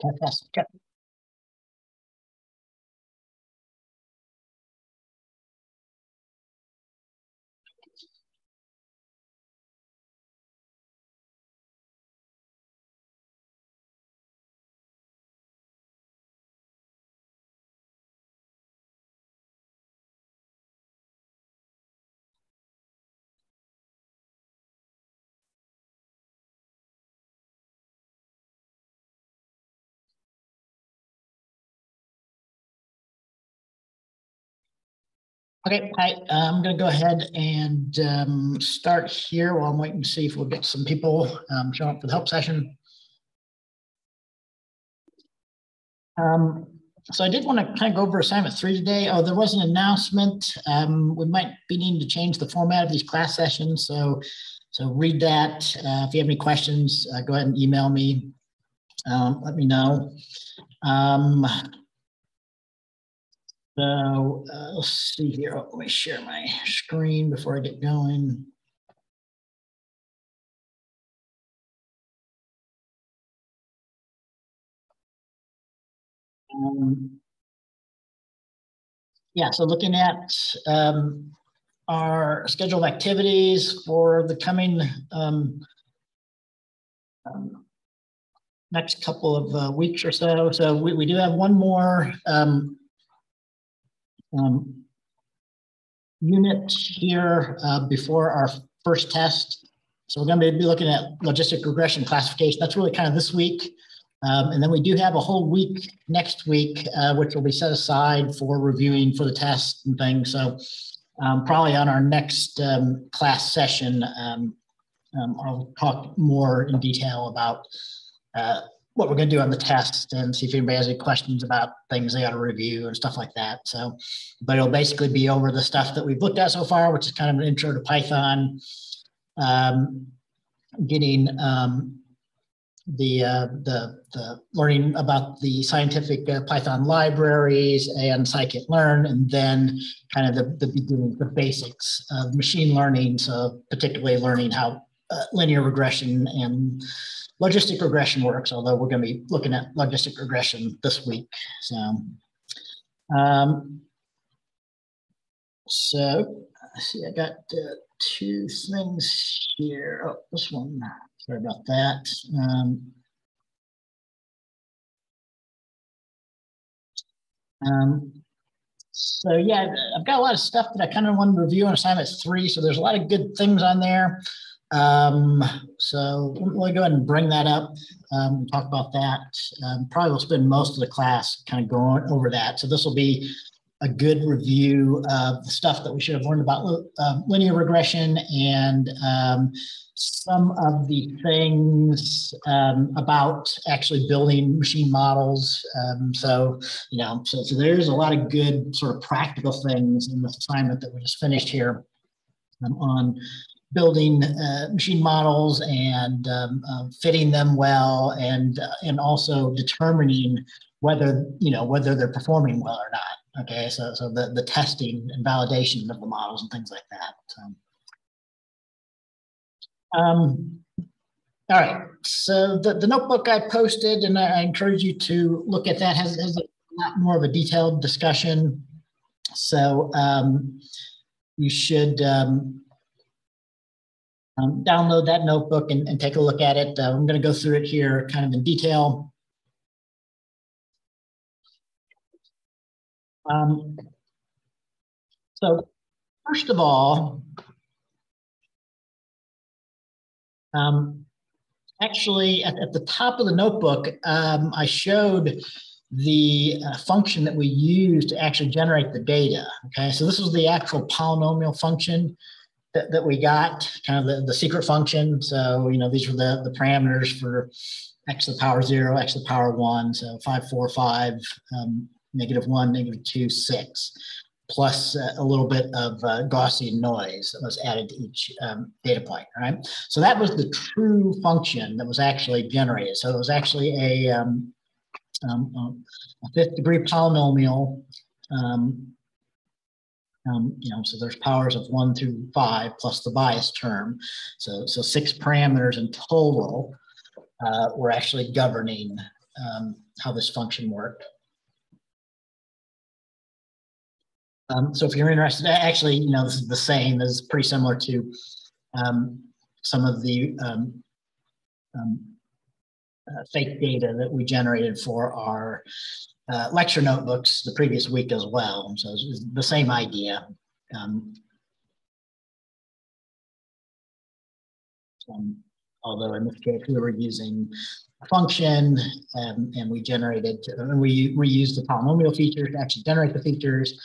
Test, Okay, I'm gonna go ahead and um, start here while I'm waiting to see if we'll get some people um, showing up for the help session. Um, so I did want to kind of go over assignment three today. Oh, there was an announcement. Um, we might be needing to change the format of these class sessions. So, so read that. Uh, if you have any questions, uh, go ahead and email me. Um, let me know. Um, so uh, let's see here. Oh, let me share my screen before I get going. Um, yeah, so looking at um, our schedule of activities for the coming um, um, next couple of uh, weeks or so. So we, we do have one more um, um, unit here uh, before our first test. So we're going to be looking at logistic regression classification. That's really kind of this week. Um, and then we do have a whole week next week, uh, which will be set aside for reviewing for the test and things. So um, probably on our next um, class session, um, um, I'll talk more in detail about uh, what we're going to do on the test and see if anybody has any questions about things they got to review and stuff like that. So, but it'll basically be over the stuff that we've looked at so far, which is kind of an intro to Python, um, getting um, the, uh, the, the learning about the scientific uh, Python libraries and scikit-learn, and then kind of the, the beginning, the basics of machine learning. So particularly learning how uh, linear regression and logistic regression works, although we're going to be looking at logistic regression this week. So, um, so see, I got uh, two things here. Oh, this one. Sorry about that. Um, um, so yeah, I've got a lot of stuff that I kind of want to review on assignment three. So there's a lot of good things on there. Um, so we'll go ahead and bring that up, um, talk about that. Um, probably we'll spend most of the class kind of going over that. So this will be a good review of the stuff that we should have learned about uh, linear regression and um, some of the things um, about actually building machine models. Um, so, you know, so, so there's a lot of good sort of practical things in this assignment that we just finished here um, on building uh, machine models and um, uh, fitting them well and uh, and also determining whether you know whether they're performing well or not okay? So so the the testing and validation of the models and things like that so, um all right so the, the notebook i posted and I, I encourage you to look at that has, has a lot more of a detailed discussion. So um you should um, um, download that notebook and, and, take a look at it. Uh, I'm going to go through it here kind of in detail. Um, so first of all, um, actually at, at, the top of the notebook, um, I showed the uh, function that we use to actually generate the data. Okay, so this is the actual polynomial function that, that we got, kind of the, the secret function. So, you know, these were the, the parameters for x to the power zero, x to the power one. So five, four, five, um, negative one, negative two, six, plus uh, a little bit of uh, Gaussian noise that was added to each um, data point, right? So that was the true function that was actually generated. So it was actually a, um, um, a fifth degree polynomial um, um, you know, so there's powers of one through five plus the bias term. So, so six parameters in total uh, were actually governing um, how this function worked. Um, so if you're interested, actually, you know, this is the same. This is pretty similar to um, some of the um, um, uh, fake data that we generated for our uh, lecture notebooks the previous week as well. So it's the same idea. Um, um, although in this case we were using a function um, and we generated, and we reused the polynomial features to actually generate the features,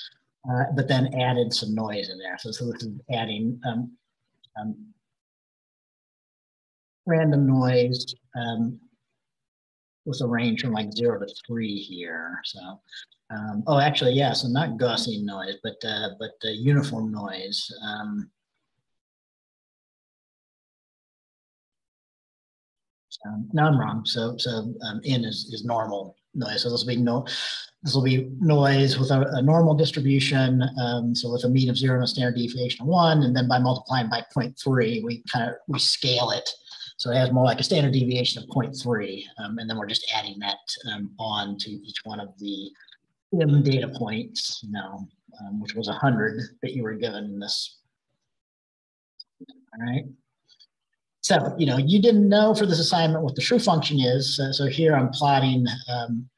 uh, but then added some noise in there. So, so this is adding um, um, random noise um, with a range from like zero to three here. So, um, oh, actually, yeah, so not Gaussian noise, but uh, but uh, uniform noise. Um, um, no, I'm wrong. So, so um, n is, is normal noise. So this will be no, this will be noise with a, a normal distribution. Um, so with a mean of zero and a standard deviation of one, and then by multiplying by 0.3, we kind of we scale it so it has more like a standard deviation of 0.3, um, and then we're just adding that um, on to each one of the M data points, you know, um, which was 100 that you were given in this. All right. So, you know, you didn't know for this assignment what the true function is. So, here I'm plotting um,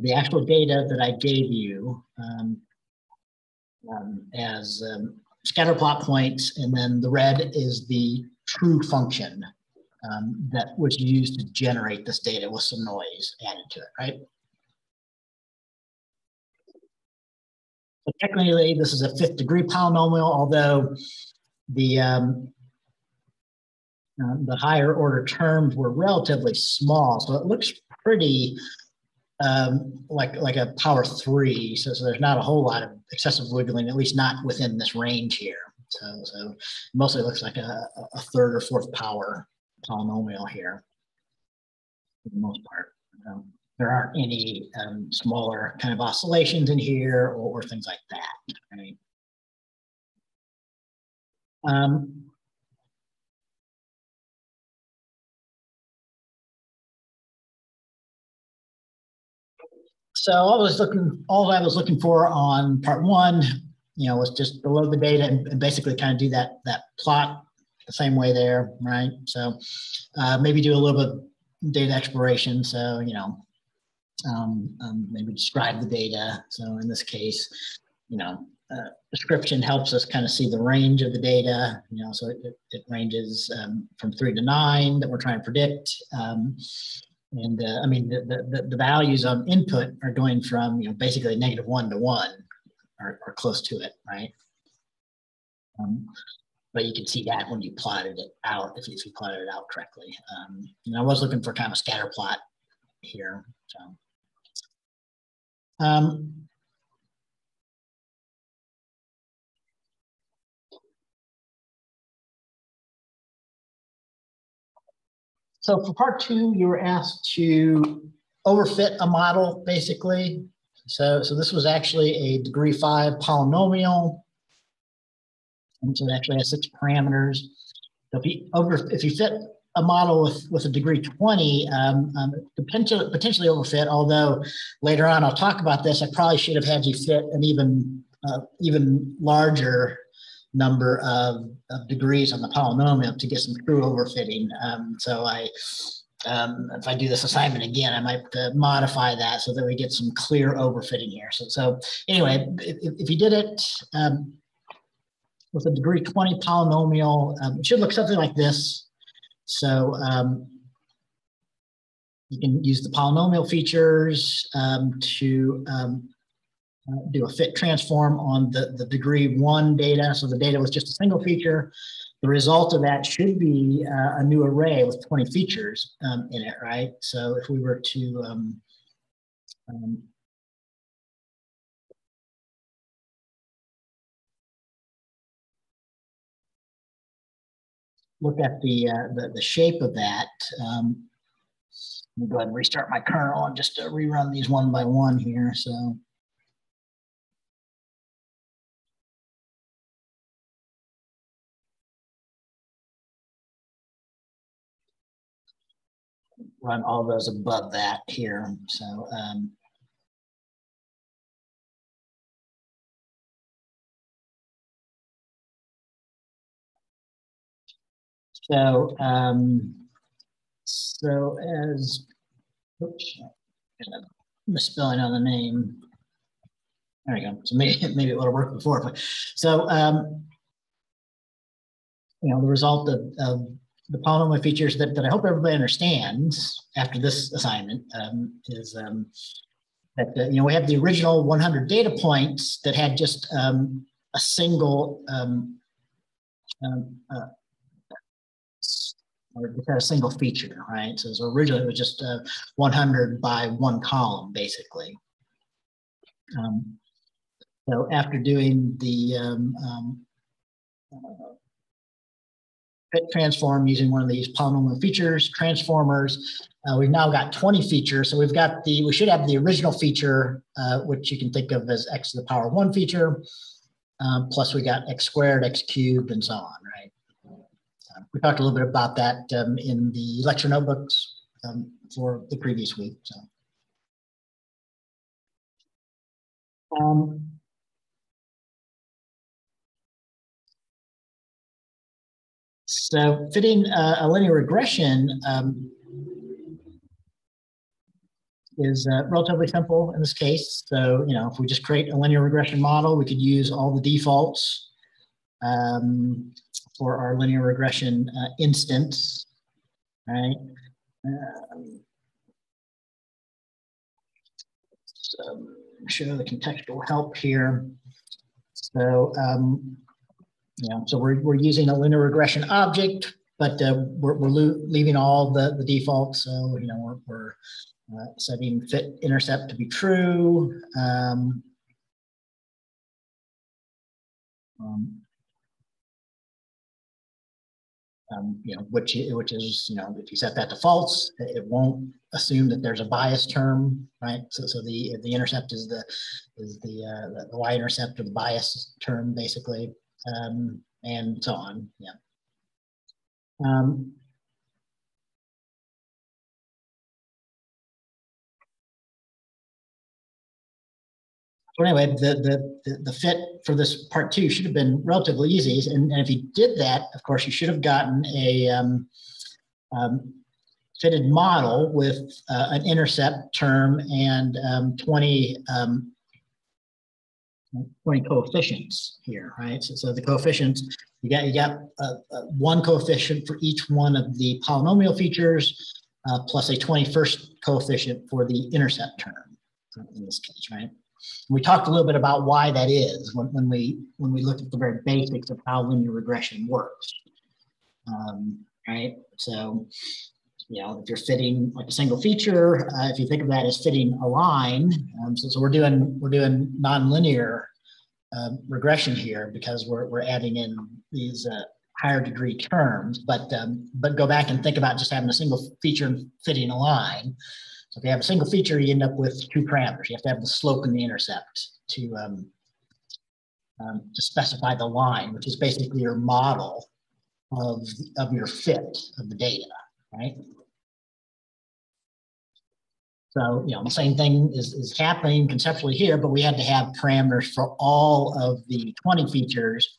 the actual data that I gave you um, um, as scatter plot points, and then the red is the true function um, that was used to generate this data with some noise added to it, right? So technically, this is a fifth degree polynomial, although the um, uh, the higher order terms were relatively small, so it looks pretty um, like like a power three. So, so there's not a whole lot of excessive wiggling, at least not within this range here. So, so mostly looks like a, a third or fourth power polynomial here for the most part. Um, there aren't any um, smaller kind of oscillations in here or, or things like that. Right? Um, so I was looking, all I was looking for on part one you know, let's just load the data and, basically kind of do that that plot the same way there, right? So uh, maybe do a little bit of data exploration. So, you know, um, um, maybe describe the data. So in this case, you know, uh, description helps us kind of see the range of the data, you know, so it, it ranges um, from three to nine that we're trying to predict. Um, and uh, I mean, the, the, the values on input are going from, you know, basically negative one to one, or, or close to it, right? Um, but you can see that when you plotted it out, if, if you plotted it out correctly. Um, and I was looking for kind of a scatter plot here. So, um, so for part two, you were asked to overfit a model, basically. So, so this was actually a degree five polynomial. And so it actually has six parameters. So if you over, if you fit a model with, with a degree 20, um, um, potentially, potentially overfit, although later on I'll talk about this, I probably should have had you fit an even, uh, even larger number of, of, degrees on the polynomial to get some true overfitting. Um, so I um, if I do this assignment again, I might uh, modify that so that we get some clear overfitting here. So, so anyway, if, if you did it um, with a degree 20 polynomial, um, it should look something like this. So um, you can use the polynomial features um, to um, uh, do a fit transform on the, the degree one data. So the data was just a single feature. The result of that should be uh, a new array with 20 features um, in it, right? So if we were to um, um, look at the, uh, the, the shape of that, um, go ahead and restart my kernel and just uh, rerun these one by one here. So. Run all those above that here. So um, So, um, so as, oops, misspelling on the name. There we go. So maybe, maybe it would have worked before. But, so, um, you know, the result of, of the polynomial features that, that I hope everybody understands after this assignment um, is um, that, uh, you know, we have the original 100 data points that had just um, a single um, um, uh, a single feature, right? So, so originally it was just uh, 100 by one column, basically. Um, so after doing the transform using one of these polynomial features, transformers, uh, we've now got 20 features. So we've got the, we should have the original feature, uh, which you can think of as x to the power one feature, um, plus we got x squared, x cubed, and so on, right? we talked a little bit about that um, in the lecture notebooks um, for the previous week. So. So fitting uh, a linear regression um, is uh, relatively simple in this case. So, you know, if we just create a linear regression model, we could use all the defaults. Um, for our linear regression uh, instance, right? Um, so show the contextual help here. So, um, yeah, so we're, we're using a linear regression object, but uh, we're, we're leaving all the, the defaults. So, you know, we're, we're uh, setting fit intercept to be true. Um, um, um, you know, which which is you know, if you set that to false, it won't assume that there's a bias term, right? So so the the intercept is the is the uh, the, y-intercept or the bias term basically, um, and so on. Yeah. Um, So anyway, the, the, the fit for this part two should have been relatively easy. And, and if you did that, of course, you should have gotten a um, um, fitted model with uh, an intercept term and um, 20, 20 coefficients here, right? So, so the coefficients, you got, you got uh, uh, one coefficient for each one of the polynomial features, uh, plus a 21st coefficient for the intercept term in this case, right? We talked a little bit about why that is when, when we when we look at the very basics of how linear regression works. Um, right. So, you know, if you're fitting like a single feature, uh, if you think of that as fitting a line, um, so, so we're doing we're doing nonlinear um, regression here because we're we're adding in these uh, higher degree terms. But um, but go back and think about just having a single feature and fitting a line. So if you have a single feature, you end up with two parameters. You have to have the slope and the intercept to, um, um, to specify the line, which is basically your model of, of your fit of the data, right? So, you know, the same thing is, is happening conceptually here, but we had to have parameters for all of the 20 features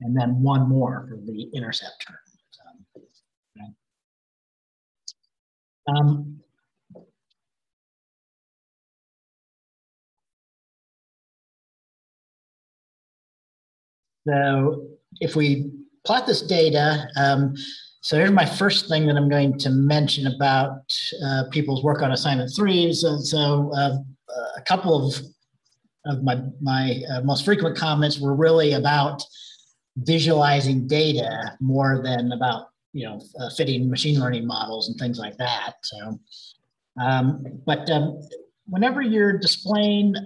and then one more for the intercept term. So, okay. um, So if we plot this data, um, so here's my first thing that I'm going to mention about uh, people's work on assignment three. So, so uh, a couple of, of my, my uh, most frequent comments were really about visualizing data more than about you know uh, fitting machine learning models and things like that. So, um, but um, whenever you're displaying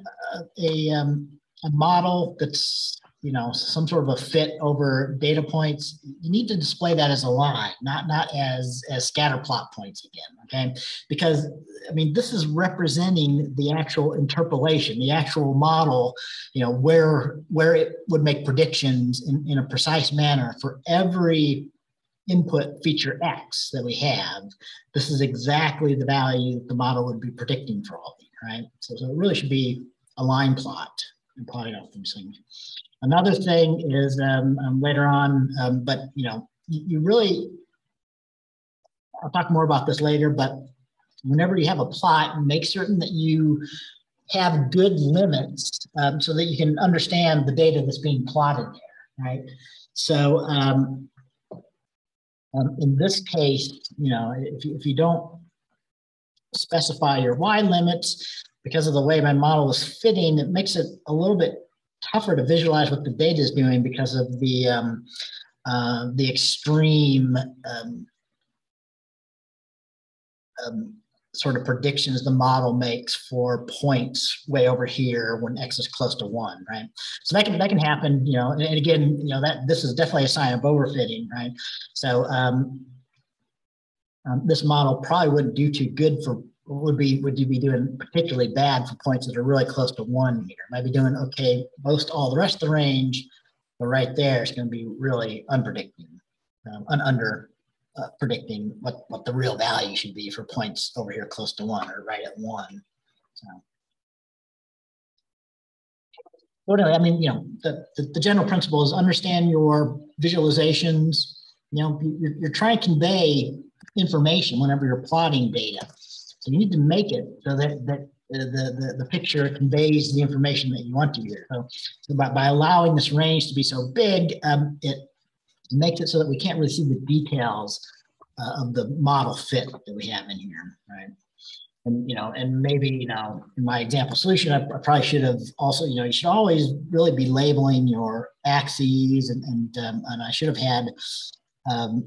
a, um, a model that's you know some sort of a fit over data points you need to display that as a line not not as as scatter plot points again okay because i mean this is representing the actual interpolation the actual model you know where where it would make predictions in, in a precise manner for every input feature X that we have, this is exactly the value that the model would be predicting for all these, right? So, so it really should be a line plot and plotting out these things. Another thing is um, um, later on, um, but you know, you, you really, I'll talk more about this later, but whenever you have a plot, make certain that you have good limits um, so that you can understand the data that's being plotted there, right? So um, um, in this case, you know, if you, if you don't specify your Y limits, because of the way my model is fitting, it makes it a little bit tougher to visualize what the data is doing because of the um, uh, the extreme um, um, sort of predictions the model makes for points way over here when x is close to one, right? So that can that can happen, you know. And, and again, you know that this is definitely a sign of overfitting, right? So um, um, this model probably wouldn't do too good for would be would you be doing particularly bad for points that are really close to one here? Might be doing okay most all the rest of the range, but right there is going to be really unpredicting, um, un, under uh, predicting what, what the real value should be for points over here close to one or right at one. So. Anyway, I mean, you know, the, the, the, general principle is understand your visualizations. You know, you're, you're trying to convey information whenever you're plotting data. So you need to make it so that, that the, the, the picture conveys the information that you want to hear. So, so by, by allowing this range to be so big, um, it makes it so that we can't really see the details uh, of the model fit that we have in here, right? And, you know, and maybe, you know, in my example solution, I, I probably should have also, you know, you should always really be labeling your axes and, and, um, and I should have had um,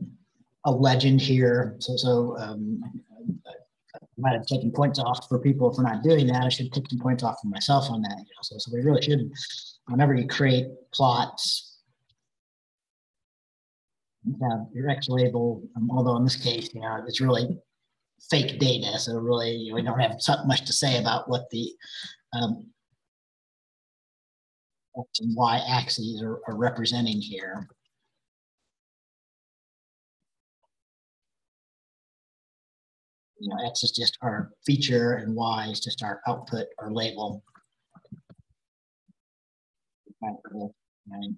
a legend here. So, so um, might have taken points off for people for not doing that. I should take some points off for myself on that. You know? So, so we really should, whenever you create plots, have your X label, um, although in this case, you know, it's really fake data. So really, you know, we don't have much to say about what the um, X and Y axes are, are representing here. You know, X is just our feature and Y is just our output or label. Right.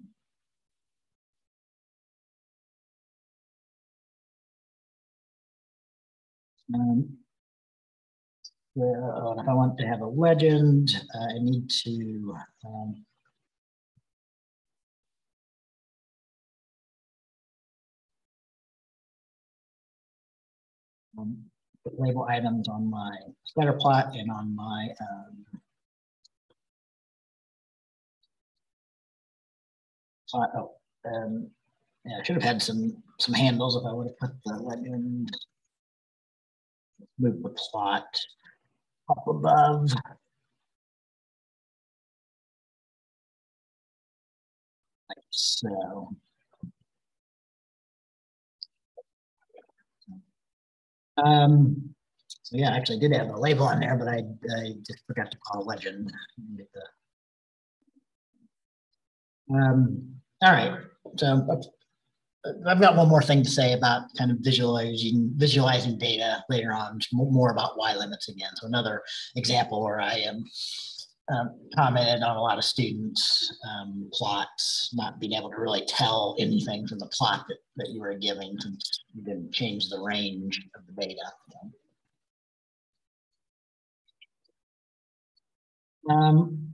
Um, uh, if I want to have a legend, uh, I need to um, um, label items on my scatter plot and on my um, plot. Oh, um, yeah, I should have had some some handles if I would have put the legend move the plot up above. Like so. Um, so yeah, I actually did have a label on there, but I, I just forgot to call legend. Um, all right, so I've got one more thing to say about kind of visualizing visualizing data later on, more about Y limits again. So another example where I am um, commented on a lot of students' um, plots, not being able to really tell anything from the plot that, that you were giving since you didn't change the range of the data. Um,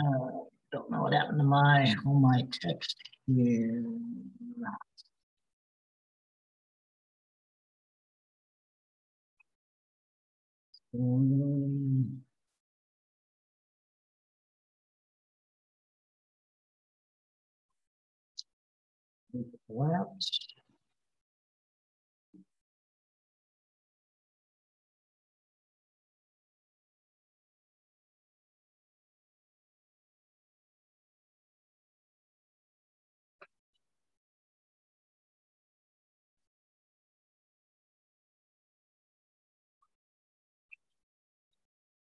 Uh, don't know what happened to my on my text here. Um.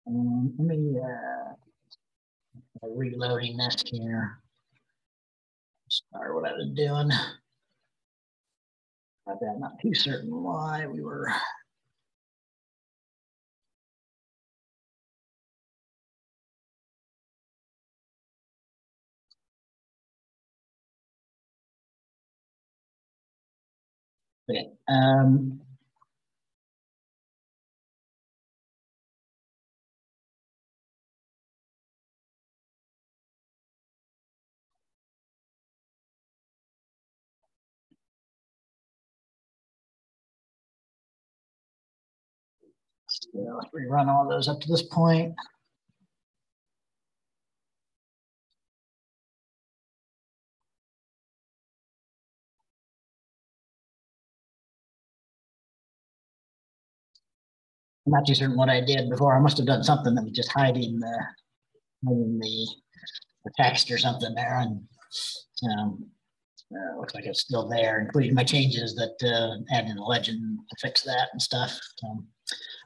Let me uh, reloading this here. Sorry what I was doing. I'm not too certain why we were. Okay. Um, let's rerun all those up to this point. I'm not too certain what I did before. I must have done something that was just hiding the, hiding the, the text or something there. And um, uh, looks like it's still there, including my changes that uh, add in a legend to fix that and stuff. So,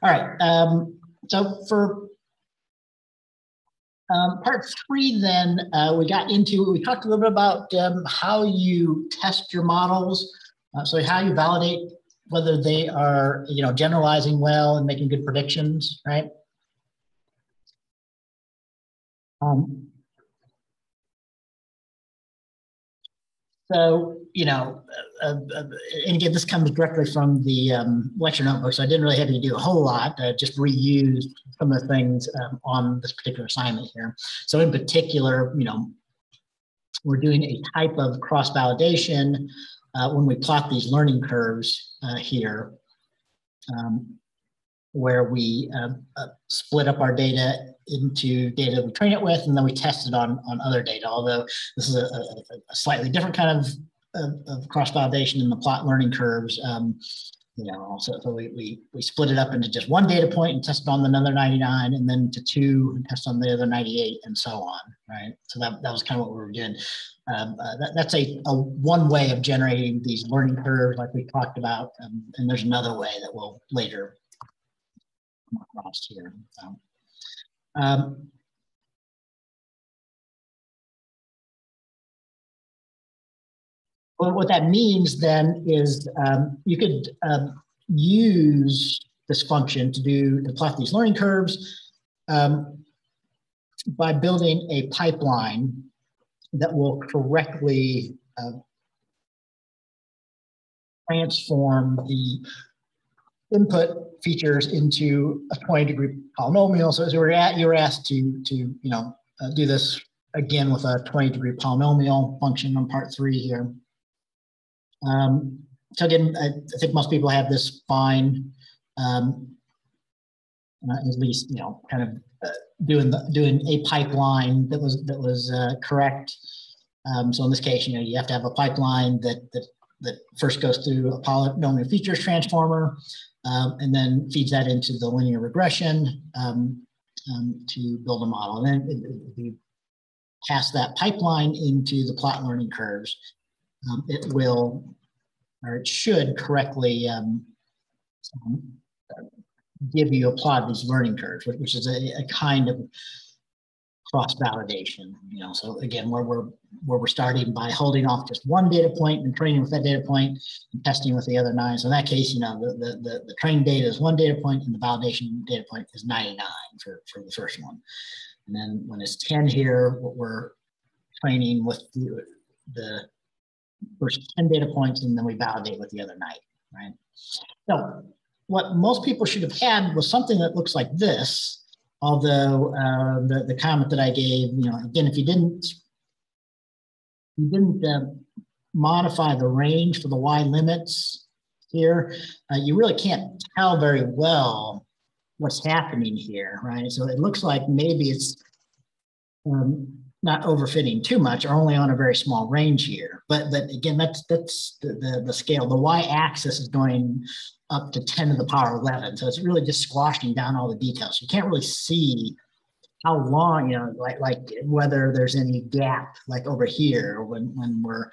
all right. Um, so for um, part three, then uh, we got into, we talked a little bit about um, how you test your models. Uh, so how you validate whether they are, you know, generalizing well and making good predictions, right? Um, so, you know, uh, uh, and again, this comes directly from the um, lecture notebook, so I didn't really have to do a whole lot, uh, just reuse some of the things um, on this particular assignment here. So in particular, you know, we're doing a type of cross-validation uh, when we plot these learning curves uh, here, um, where we uh, split up our data into data that we train it with, and then we test it on, on other data, although this is a, a, a slightly different kind of, of, of cross-validation in the plot learning curves. Um, you know, so, so we, we, we split it up into just one data point and test it on another 99 and then to two and test on the other 98 and so on, right? So that, that was kind of what we were doing. Um, uh, that, that's a, a one way of generating these learning curves like we talked about. Um, and there's another way that we'll later come across here. So, um, Well, what that means then is um, you could um, use this function to do to plot these learning curves um, by building a pipeline that will correctly uh, transform the input features into a 20 degree polynomial. So we were at, you were asked to, to you know, uh, do this again with a 20 degree polynomial function on part three here. Um, so again, I, I, think most people have this fine, um, uh, at least you know, kind of uh, doing the, doing a pipeline that was that was uh, correct. Um, so in this case, you know, you have to have a pipeline that that that first goes through a polynomial features transformer, um, and then feeds that into the linear regression um, um, to build a model. And then if you pass that pipeline into the plot learning curves, um, it will, or it should correctly um, um, give you a plot of these learning curves, which is a, a kind of cross validation. You know, so again, where we're where we're starting by holding off just one data point and training with that data point and testing with the other nine. So in that case, you know, the the the, the trained data is one data point and the validation data point is 99 for for the first one. And then when it's 10 here, what we're training with the, the first 10 data points and then we validate with the other nine, right? So what most people should have had was something that looks like this, although uh, the, the comment that I gave, you know, again, if you didn't, you didn't uh, modify the range for the Y limits here, uh, you really can't tell very well what's happening here, right? So it looks like maybe it's um, not overfitting too much or only on a very small range here. But but again, that's that's the, the, the scale. The y-axis is going up to 10 to the power 11. So it's really just squashing down all the details. You can't really see how long, you know, like like whether there's any gap like over here when when we're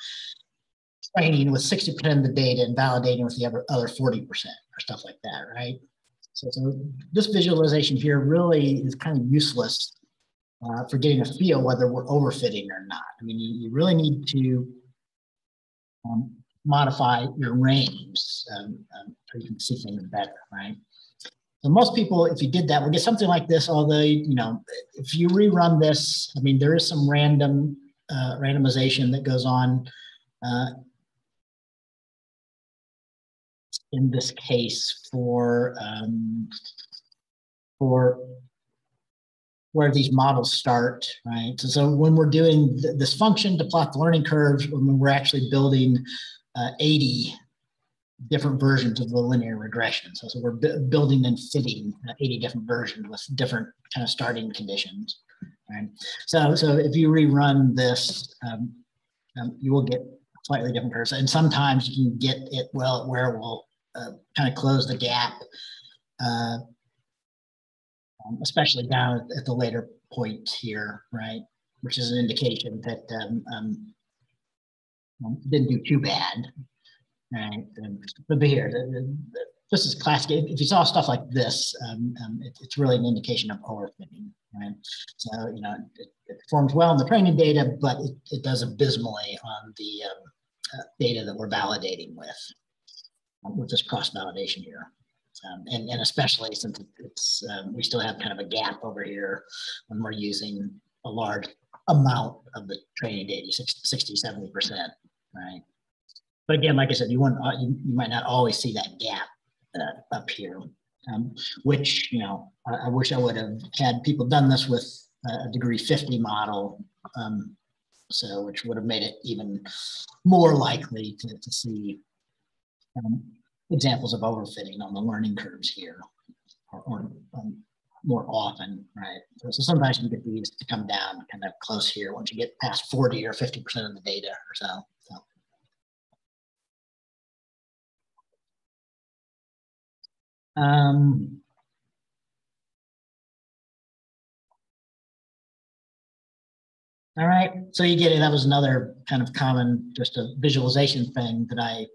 training with 60% of the data and validating with the other, other 40% or stuff like that, right? So, so this visualization here really is kind of useless uh, for getting a feel whether we're overfitting or not. I mean, you, you really need to um, modify your range um, um, so you can see things better, right? So most people, if you did that, would get something like this, although, you know, if you rerun this, I mean, there is some random uh, randomization that goes on uh, in this case for um, for where these models start, right? So, so when we're doing th this function to plot the learning curves, when we're actually building uh, 80 different versions of the linear regression. So, so we're building and fitting uh, 80 different versions with different kind of starting conditions, right? So, so if you rerun this, um, um, you will get slightly different curves. And sometimes you can get it well where we'll uh, kind of close the gap uh, um, especially down at the later point here, right? Which is an indication that um, um, um didn't do too bad, right? but here, the, the, this is classic. If you saw stuff like this, um, um, it, it's really an indication of overfitting, right? So, you know, it, it, performs well in the training data, but it, it does abysmally on the uh, data that we're validating with, with this cross-validation here. Um, and, and especially since it's um, we still have kind of a gap over here when we're using a large amount of the training data 60 70 percent right? But again like i said you want uh, you, you might not always see that gap uh, up here um, which you know I, I, wish i would have had people done this with a degree 50 model um, so which would have made it even more likely to, to see um, examples of overfitting on the learning curves here, or, or um, more often, right? So, so, sometimes you get these to come down kind of close here once you get past 40 or 50% of the data or so. so. Um, all right, so you get it. That was another kind of common, just a visualization thing that I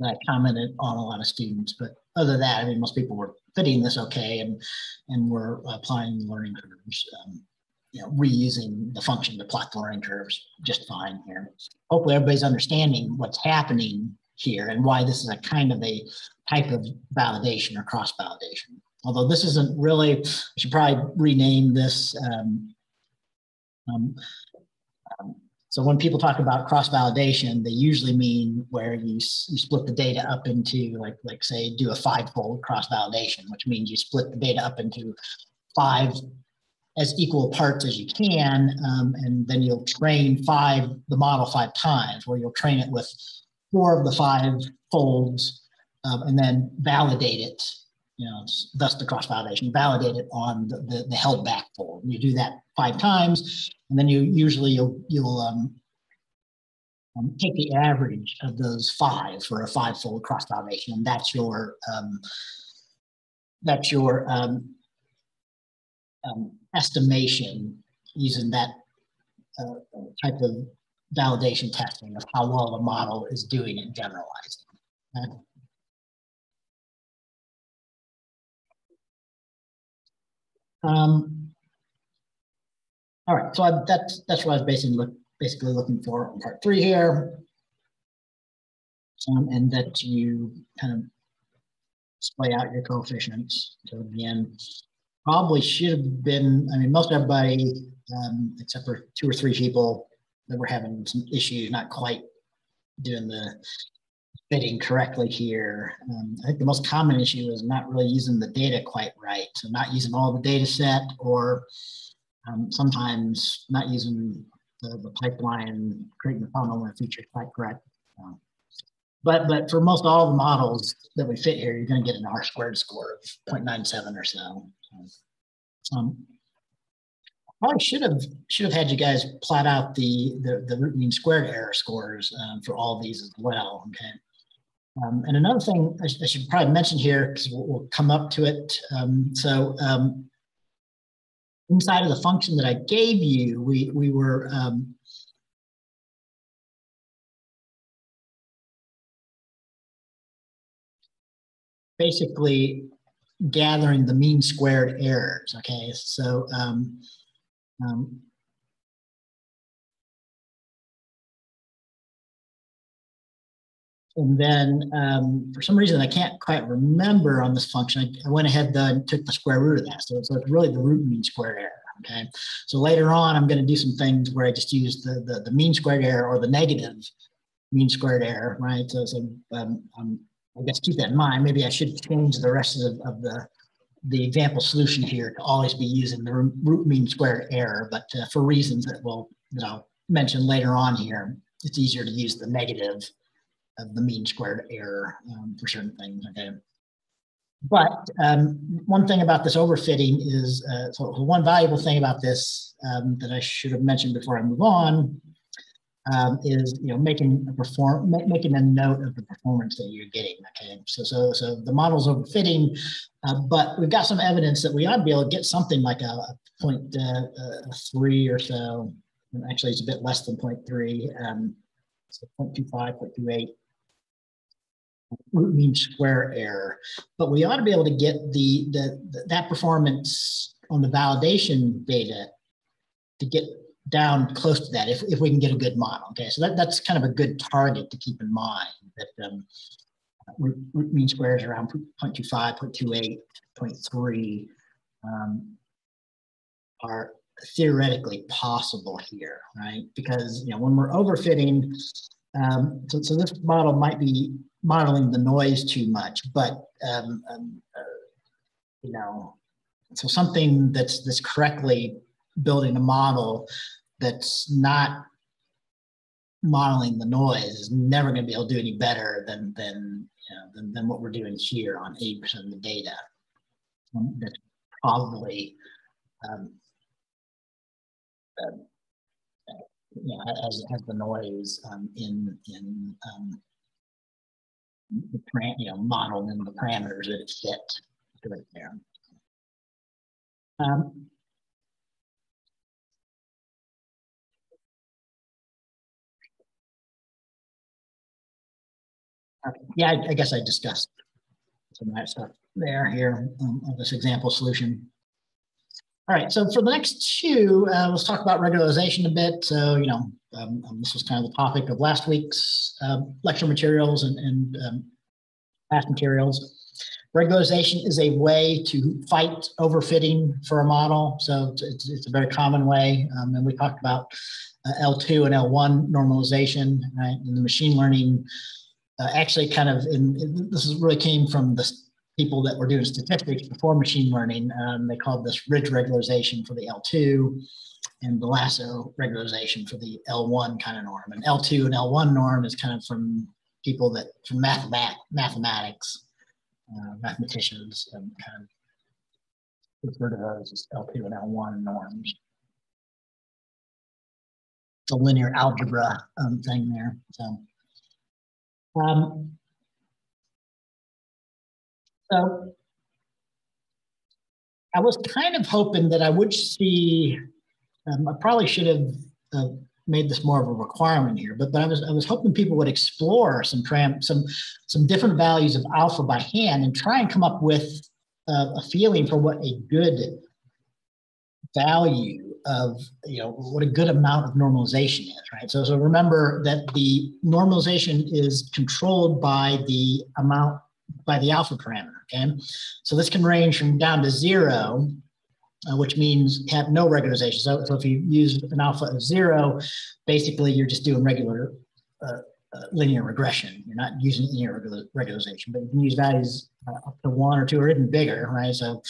that I commented on a lot of students. But other than that, I mean, most people were fitting this okay and and were applying the learning curves, um, you know, reusing the function to plot the learning curves just fine here. Hopefully everybody's understanding what's happening here and why this is a kind of a type of validation or cross validation. Although this isn't really, I should probably rename this um, um, so when people talk about cross validation, they usually mean where you, you split the data up into like like say do a five-fold cross validation, which means you split the data up into five as equal parts as you can, um, and then you'll train five the model five times, where you'll train it with four of the five folds, um, and then validate it. You know, thus the cross validation. Validate it on the, the, the held back fold. You do that five times, and then you usually you'll, you'll um, um, take the average of those five for a five-fold cross validation, and that's your um, that's your um, um, estimation using that uh, type of validation testing of how well the model is doing in generalizing. Um, all right, so I, that's that's what I was basically look, basically looking for on part three here, um, and that you kind of display out your coefficients. So again, probably should have been. I mean, most everybody, um, except for two or three people that were having some issues, not quite doing the fitting correctly here. Um, I think the most common issue is not really using the data quite right. So not using all the data set or um, sometimes not using the, the pipeline, creating the polynomial feature quite correct. Um, but but for most all the models that we fit here, you're going to get an R squared score of 0.97 or so. Um, probably should have should have had you guys plot out the the, the root mean squared error scores um, for all these as well. Okay. Um, and another thing I, I, should probably mention here because we'll, we'll, come up to it. Um, so um, inside of the function that I gave you, we we were um, basically gathering the mean squared errors. Okay, so um, um, and then um, for some reason I can't quite remember on this function. I, I went ahead and took the square root of that. So, so it's really the root mean squared error. Okay. So later on, I'm going to do some things where I just use the, the, the mean squared error or the negative mean squared error, right? So, so um, um, I guess keep that in mind. Maybe I should change the rest of, of the the example solution here to always be using the root mean squared error, but uh, for reasons that we'll you know, mention later on here, it's easier to use the negative the mean squared error um, for certain things, okay? But um, one thing about this overfitting is, uh, so one valuable thing about this um, that I should have mentioned before I move on um, is you know making a perform making a note of the performance that you're getting. Okay, so so so the model's overfitting, uh, but we've got some evidence that we ought to be able to get something like a, a point uh, uh, three or so. And actually, it's a bit less than 0.3, um, so 0.25, 0.28 root mean square error. But we ought to be able to get the, the, the that performance on the validation data to get down close to that if, if we can get a good model. Okay, so that, that's kind of a good target to keep in mind that um, root, root mean squares around 0.25, 0.28, 0.3 um, are theoretically possible here, right? Because you know when we're overfitting, um, so, so this model might be modeling the noise too much, but um, um, uh, you know, so something that's correctly building a model that's not modeling the noise is never going to be able to do any better than than you know, than, than what we're doing here on 80% of the data. Um, that's probably um, uh, you know, as, as the noise um, in in um, the you know model and the parameters that it fit to it there. Um, yeah, I, I, guess I discussed some of that stuff there here um, of this example solution. All right, so for the next two, uh, let's talk about regularization a bit. So, you know, um, um, this was kind of the topic of last week's uh, lecture materials and, and um, past materials. Regularization is a way to fight overfitting for a model. So it's, it's, a very common way. Um, and we talked about uh, L2 and L1 normalization, right? And the machine learning uh, actually kind of, in, this is really came from the people that were doing statistics before machine learning. Um, they called this ridge regularization for the L2 and the lasso regularization for the L1 kind of norm. And L2 and L1 norm is kind of from people that, from mathemat mathematics, uh, mathematicians, and kind of refer to those as L2 and L1 norms. A linear algebra um, thing there. So um, so I was kind of hoping that I would see, um, I probably should have uh, made this more of a requirement here, but, but I was I was hoping people would explore some tram, some some different values of alpha by hand and try and come up with uh, a feeling for what a good value of you know what a good amount of normalization is right? So so remember that the normalization is controlled by the amount by the alpha parameter okay so this can range from down to zero uh, which means have no regularization so, so if you use an alpha of zero basically you're just doing regular uh, uh, linear regression you're not using linear regularization but you can use values uh, up to one or two or even bigger right so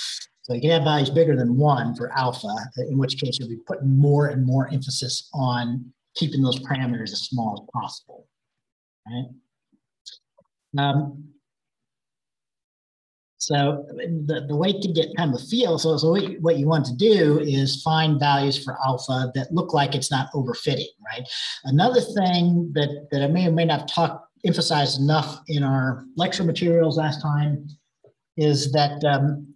so you can have values bigger than one for alpha, in which case you'll be putting more and more emphasis on keeping those parameters as small as possible. Right? Um, So the, the way to get kind of a feel, so, so what you want to do is find values for alpha that look like it's not overfitting, right? Another thing that, that I may or may not talk emphasized enough in our lecture materials last time is that um,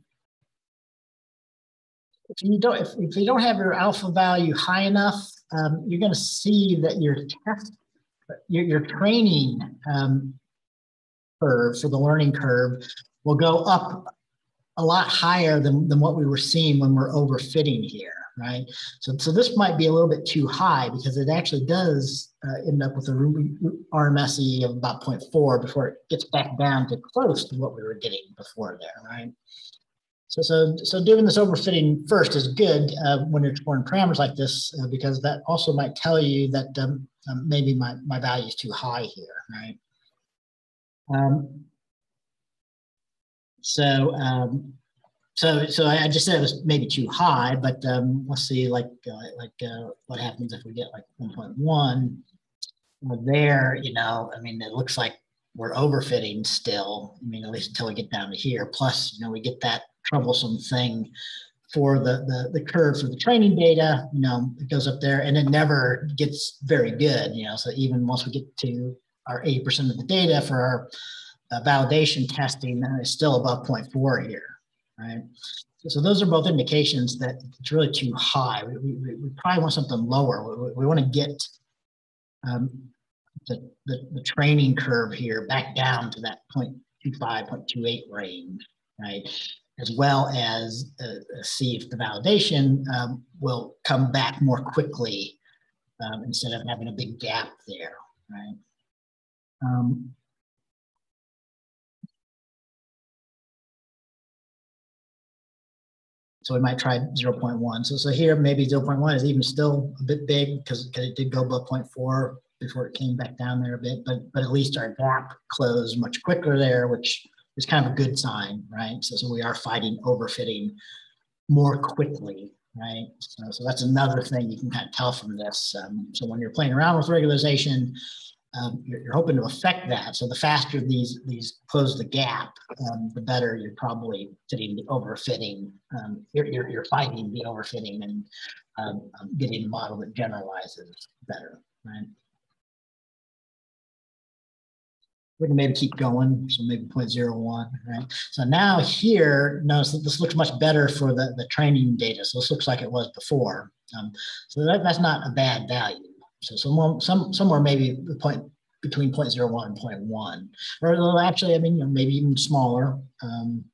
if you don't if, if you don't have your alpha value high enough, um, you're going to see that your test your, your training um, curve so the learning curve will go up a lot higher than, than what we were seeing when we're overfitting here, right? So, so this might be a little bit too high because it actually does uh, end up with a RMSE of about 0.4 before it gets back down to close to what we were getting before there, right? So, so, so doing this overfitting first is good uh, when you're exploring parameters like this uh, because that also might tell you that um, um, maybe my, my value is too high here, right? Um, so, um, so, so I just said it was maybe too high, but um, let's see, like, uh, like uh, what happens if we get like 1.1? Well, there, you know, I mean, it looks like we're overfitting still. I mean, at least until we get down to here. Plus, you know, we get that troublesome thing for the, the, the curve for the training data, you know, it goes up there and it never gets very good, you know, so even once we get to our 80% of the data for our uh, validation testing is still above 0.4 here, right? So, those are both indications that it's really too high. We, we, we probably want something lower. We, we want to get um, the, the, the, training curve here back down to that 0.25, 0.28 range, right? As well as uh, see if the validation um, will come back more quickly um, instead of having a big gap there, right? Um, So we might try 0.1. So, so here maybe 0.1 is even still a bit big because it did go above 0.4 before it came back down there a bit, but, but at least our gap closed much quicker there, which is kind of a good sign, right? So, so we are fighting overfitting more quickly, right? So, so that's another thing you can kind of tell from this. Um, so when you're playing around with regularization, um, you're, you're, hoping to affect that. So the faster these these close the gap, um, the better you're probably fitting the overfitting. Um, you're, you're, you're, fighting the overfitting and um, um, getting a model that generalizes better, right? We can maybe keep going, so maybe 0.01, right? So now here, notice that this looks much better for the, the training data. So this looks like it was before. Um, so that, that's not a bad value. So somewhere, some, somewhere maybe the point between 0.01 and 0.1, or actually, I mean, you know, maybe even smaller. Um,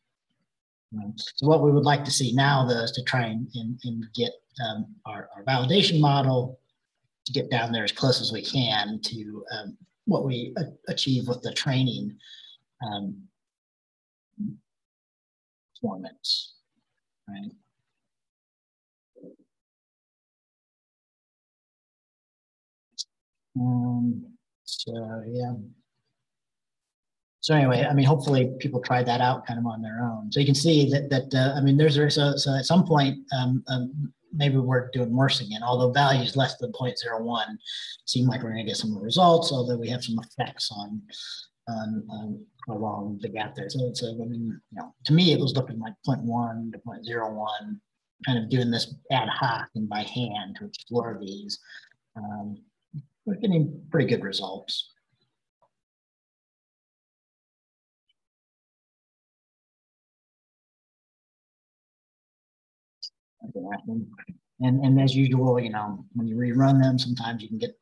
so what we would like to see now though is to try and, and, and get um, our, our, validation model to get down there as close as we can to um, what we achieve with the training um, performance, right? Um, so yeah. So anyway, I mean, hopefully people try that out kind of on their own. So you can see that that uh, I mean, there's so so at some point um, um, maybe we're doing worse again. Although values less than 0.01 seem like we're going to get some results, although we have some effects on on, on along the gap there. So it's a, I mean, you know, to me it was looking like 0.1 to 0.01, kind of doing this ad hoc and by hand to explore these. Um, we're getting pretty good results. And, and as usual, you know, when you rerun them, sometimes you can get,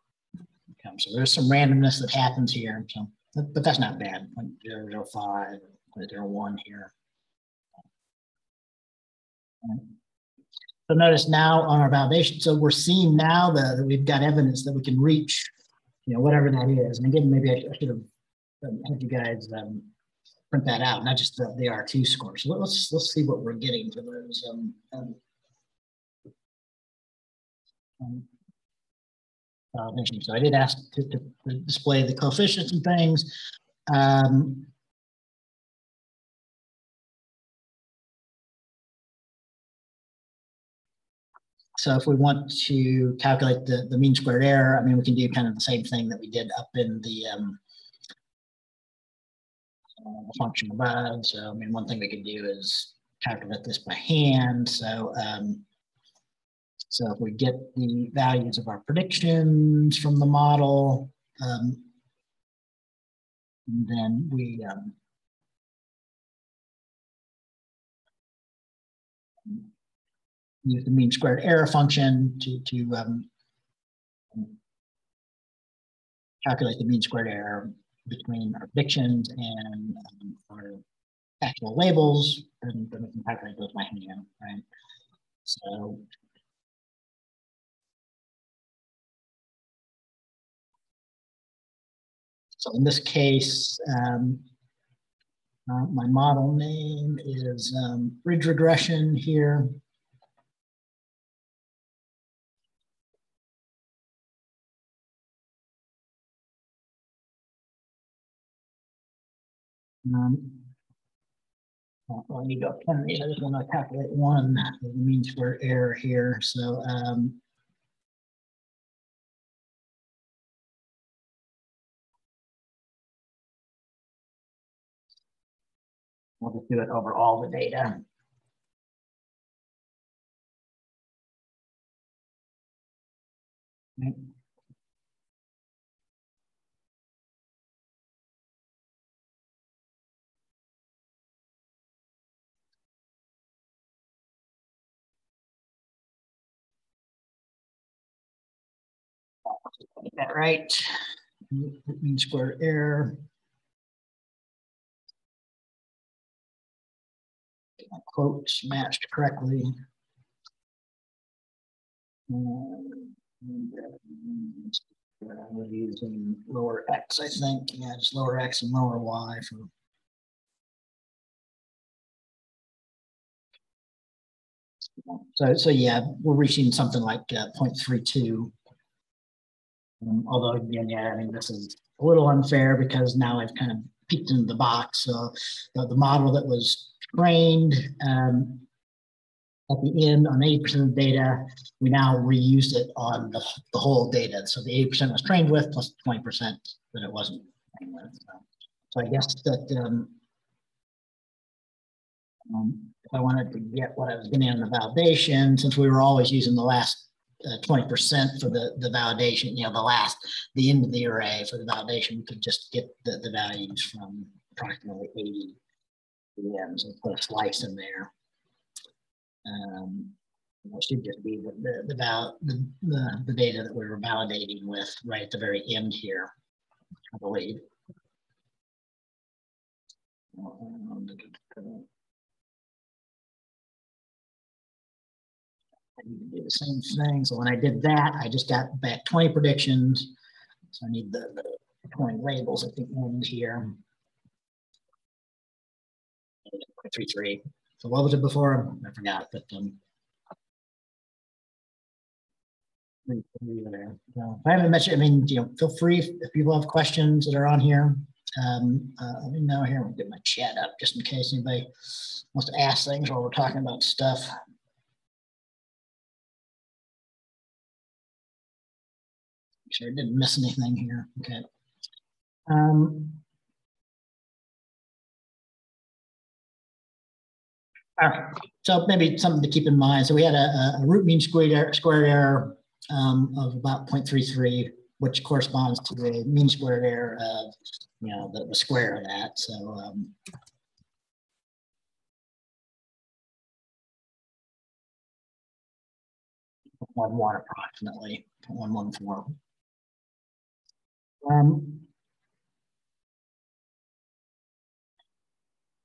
so there's some randomness that happens here. So, but that's not bad. 0.005, 0.01 here. So notice now on our validation, so we're seeing now that, that we've got evidence that we can reach, you know, whatever that is. And again, maybe I, I should have um, had you guys um, print that out, not just the, the R2 score. So let's let's see what we're getting for those. Um, um, um so I did ask to, to, to, display the coefficients and things. Um, So if we want to calculate the, the mean squared error, I mean, we can do kind of the same thing that we did up in the um, uh, function above. So, I mean, one thing we could do is calculate this by hand. So, um, so if we get the values of our predictions from the model, um, then we um, use the mean squared error function to, to um, calculate the mean squared error between our predictions and um, our actual labels, and then we can calculate those by hand, right? So So in this case, um, uh, my model name is um, ridge regression here. Um, I need to I just want to calculate one the mean square error here. So um, we'll just do it over all the data. Get that right. Mean square error. My quotes matched correctly. We're using lower x, I think. Yeah, just lower x and lower y for So, so yeah, we're reaching something like uh, 0.32 um, although again, yeah, I mean, this is a little unfair because now I've kind of peeked into the box. So the, the model that was trained um, at the end on 80% of the data, we now reused it on the, the whole data. So the 80% was trained with plus 20% that it wasn't trained with. So, so I guess that um, um, if I wanted to get what I was getting on the validation, since we were always using the last twenty uh, percent for the the validation. You know, the last the end of the array for the validation. We could just get the, the values from approximately eighty VMs and put a slice in there. Um, it should just be the the the, val, the the the data that we were validating with right at the very end here, I believe. Um, same thing. So when I did that, I just got back 20 predictions. So I need the, the 20 labels at the end here. Three three. So what was it before? I forgot, but um. So I haven't mentioned, I mean, you know, feel free if people have questions that are on here. Um, uh, let me know here. I'll get my chat up just in case anybody wants to ask things while we're talking about stuff. Sure I didn't miss anything here. Okay. Um, all right. So maybe something to keep in mind. So we had a, a root mean squared error, square error um, of about 0.33, which corresponds to the mean squared error of, you know, the, the square of that. So um, one one approximately, one one four. Um,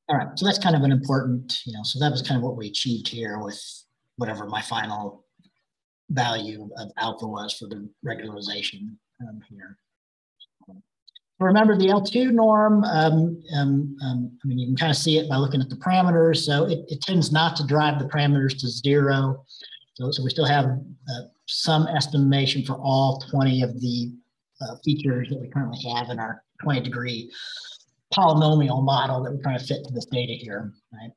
all right, so that's kind of an important, you know, so that was kind of what we achieved here with whatever my final value of alpha was for the regularization um, here. Remember the L2 norm, um, um, um, I mean, you can kind of see it by looking at the parameters. So it, it tends not to drive the parameters to zero. So, so we still have uh, some estimation for all 20 of the uh, features that we currently have in our 20 degree polynomial model that we're trying to fit to this data here, right?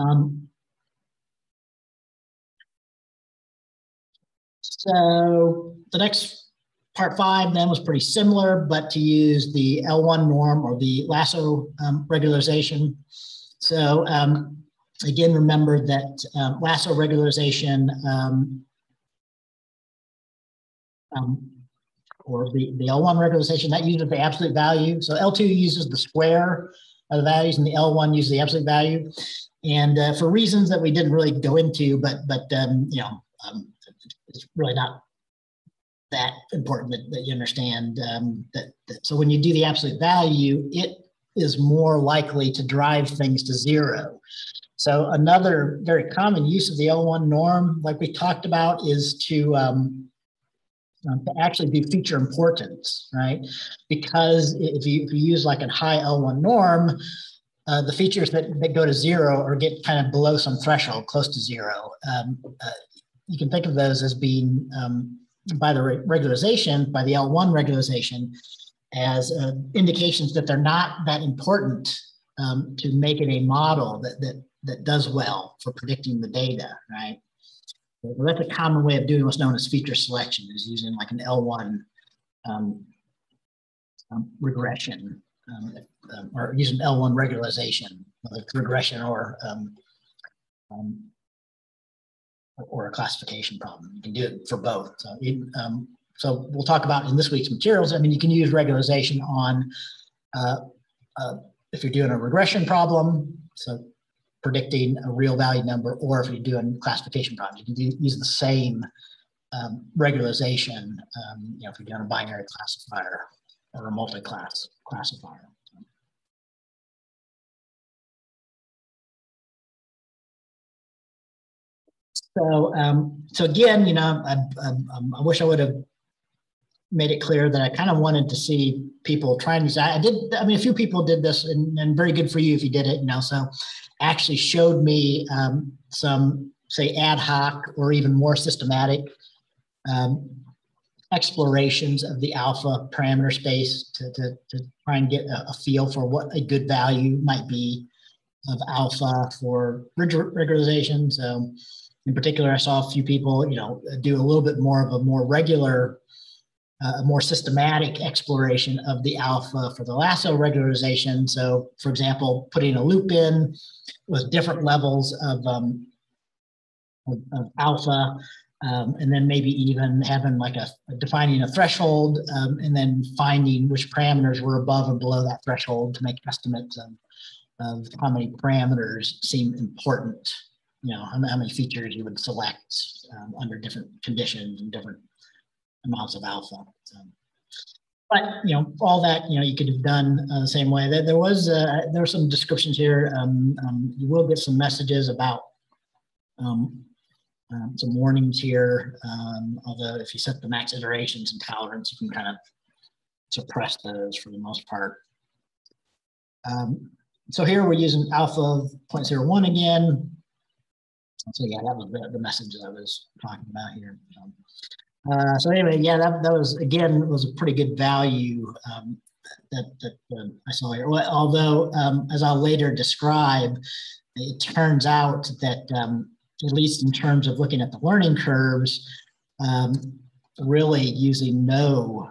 Um, so the next part five then was pretty similar, but to use the L1 norm or the lasso um, regularization. So um, again, remember that um, lasso regularization um, um, or the, the L1 regularization, that uses the absolute value. So L2 uses the square of the values and the L1 uses the absolute value. And uh, for reasons that we didn't really go into, but, but um, you know, um, it's really not that important that, that you understand um, that, that. So when you do the absolute value, it is more likely to drive things to zero. So another very common use of the L1 norm, like we talked about, is to um, um, to actually do feature importance, right? Because if you, if you use like a high L1 norm, uh, the features that, that go to zero or get kind of below some threshold, close to zero, um, uh, you can think of those as being um, by the regularization, by the L1 regularization, as uh, indications that they're not that important um, to make it a model that, that, that does well for predicting the data, right? Well, that's a common way of doing what's known as feature selection, is using like an L1 um, um, regression um, um or using L1 regularization, whether it's regression or um, um, or a classification problem. You can do it for both. So, um, so we'll talk about in this week's materials. I mean, you can use regularization on uh, uh, if you're doing a regression problem, so predicting a real value number, or if you're doing classification problems, you can do, use the same um, regularization. Um, you know, if you're doing a binary classifier or a multi-class classifier. So, um, so again, you know, I, I, I wish I would have made it clear that I kind of wanted to see people trying to. I did. I mean, a few people did this, and, and very good for you if you did it. You know, so actually showed me um, some, say, ad hoc or even more systematic um, explorations of the alpha parameter space to, to, to try and get a, a, feel for what a good value might be of alpha for regularization. So in particular, I saw a few people, you know, do a little bit more of a more regular, a more systematic exploration of the alpha for the lasso regularization. So, for example, putting a loop in with different levels of, um, of, of alpha, um, and then maybe even having like a defining a threshold, um, and then finding which parameters were above and below that threshold to make estimates of, of how many parameters seem important you know, how, how many features you would select um, under different conditions and different amounts of alpha. So, but you know, all that you know, you could have done uh, the same way. There, there was uh, there were some descriptions here. Um, um, you will get some messages about um, um, some warnings here. Um, although if you set the max iterations and tolerance, you can kind of suppress those for the most part. Um, so here we're using alpha 0.01 again. So yeah, that was the, the message I was talking about here. Uh, so anyway, yeah, that, that was again was a pretty good value um, that that uh, I saw here. Well, although, um, as I'll later describe, it turns out that um, at least in terms of looking at the learning curves, um, really using no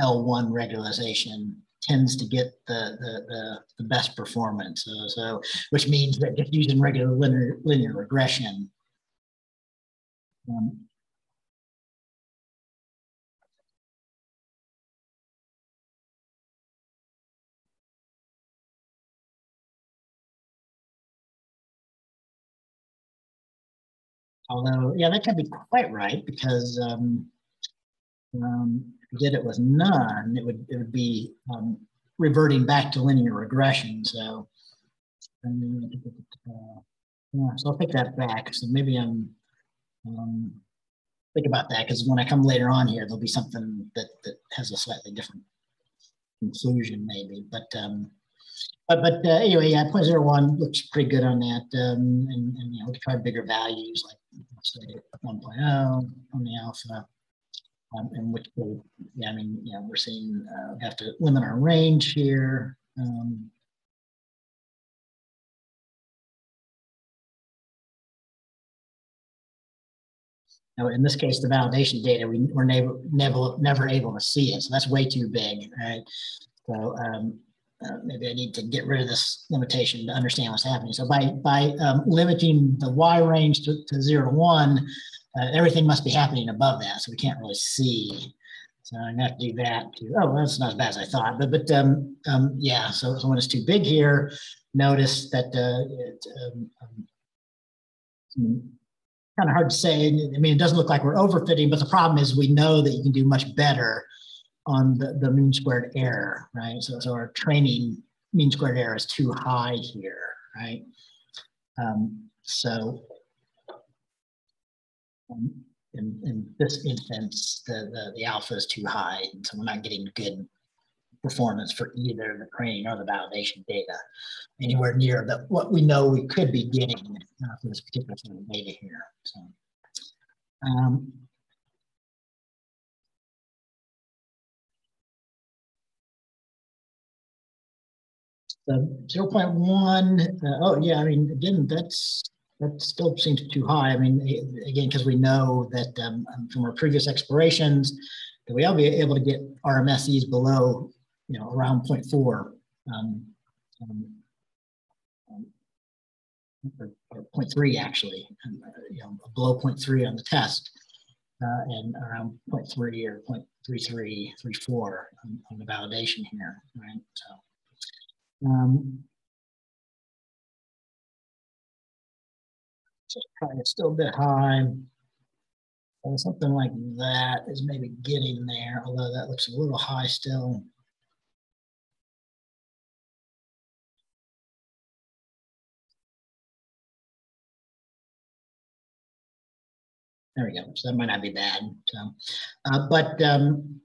L1 regularization tends to get the, the, the, the best performance. So, so, which means that just using regular linear, linear regression um, although, yeah, that can't be quite right because um, um, did it with none, it would it would be um, reverting back to linear regression. So, uh, yeah, so I'll take that back. So maybe I'm um, think about that because when I come later on here, there'll be something that that has a slightly different conclusion, maybe. But um, but but uh, anyway, yeah, 0.01 looks pretty good on that. Um, and, and you know, we try bigger values like say 1.0 on the alpha um, in which yeah, I mean, yeah, we're seeing uh, we have to limit our range here. Um, Now, in this case, the validation data, we were never, never, never able to see it. So that's way too big, right? So um, uh, maybe I need to get rid of this limitation to understand what's happening. So by, by um, limiting the Y range to, to zero to one, uh, everything must be happening above that. So we can't really see. So I'm gonna have to do that. Oh, well, that's not as bad as I thought, but, but um, um, yeah, so, so when it's too big here, notice that uh, it, um, um kind of hard to say. I mean, it doesn't look like we're overfitting, but the problem is we know that you can do much better on the, the mean squared error, right? So, so our training mean squared error is too high here, right? Um, so um, in, in this instance, the, the, the alpha is too high, and so we're not getting good performance for either the training or the validation data anywhere near the, what we know we could be getting uh, for this particular data here. So, um, the 0.1, uh, oh yeah, I mean, again, that's that still seems too high. I mean, again, because we know that um, from our previous explorations, that we will be able to get RMSEs below you know, around 0.4, um, um, um, or, or 0.3 actually, um, uh, you know, below 0.3 on the test, uh, and around 0.3 or 0.33, 34 on, on, the validation here, right? So, um, so probably still a bit high. something like that is maybe getting there, although that looks a little high still. There we go. So that might not be bad. So, uh, but um,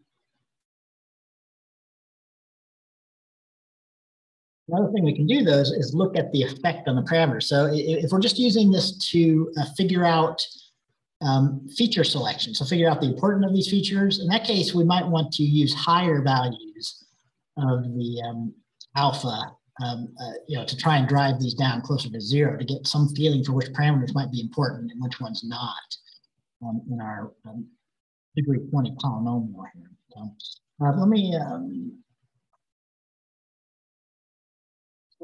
another thing we can do though is, is, look at the effect on the parameters. So if we're just using this to uh, figure out um, feature selection, so figure out the importance of these features, in that case, we might want to use higher values of the um, alpha um, uh, you know, to try and drive these down closer to zero to get some feeling for which parameters might be important and which ones not um, in our um, degree 20 polynomial here. So, uh, let me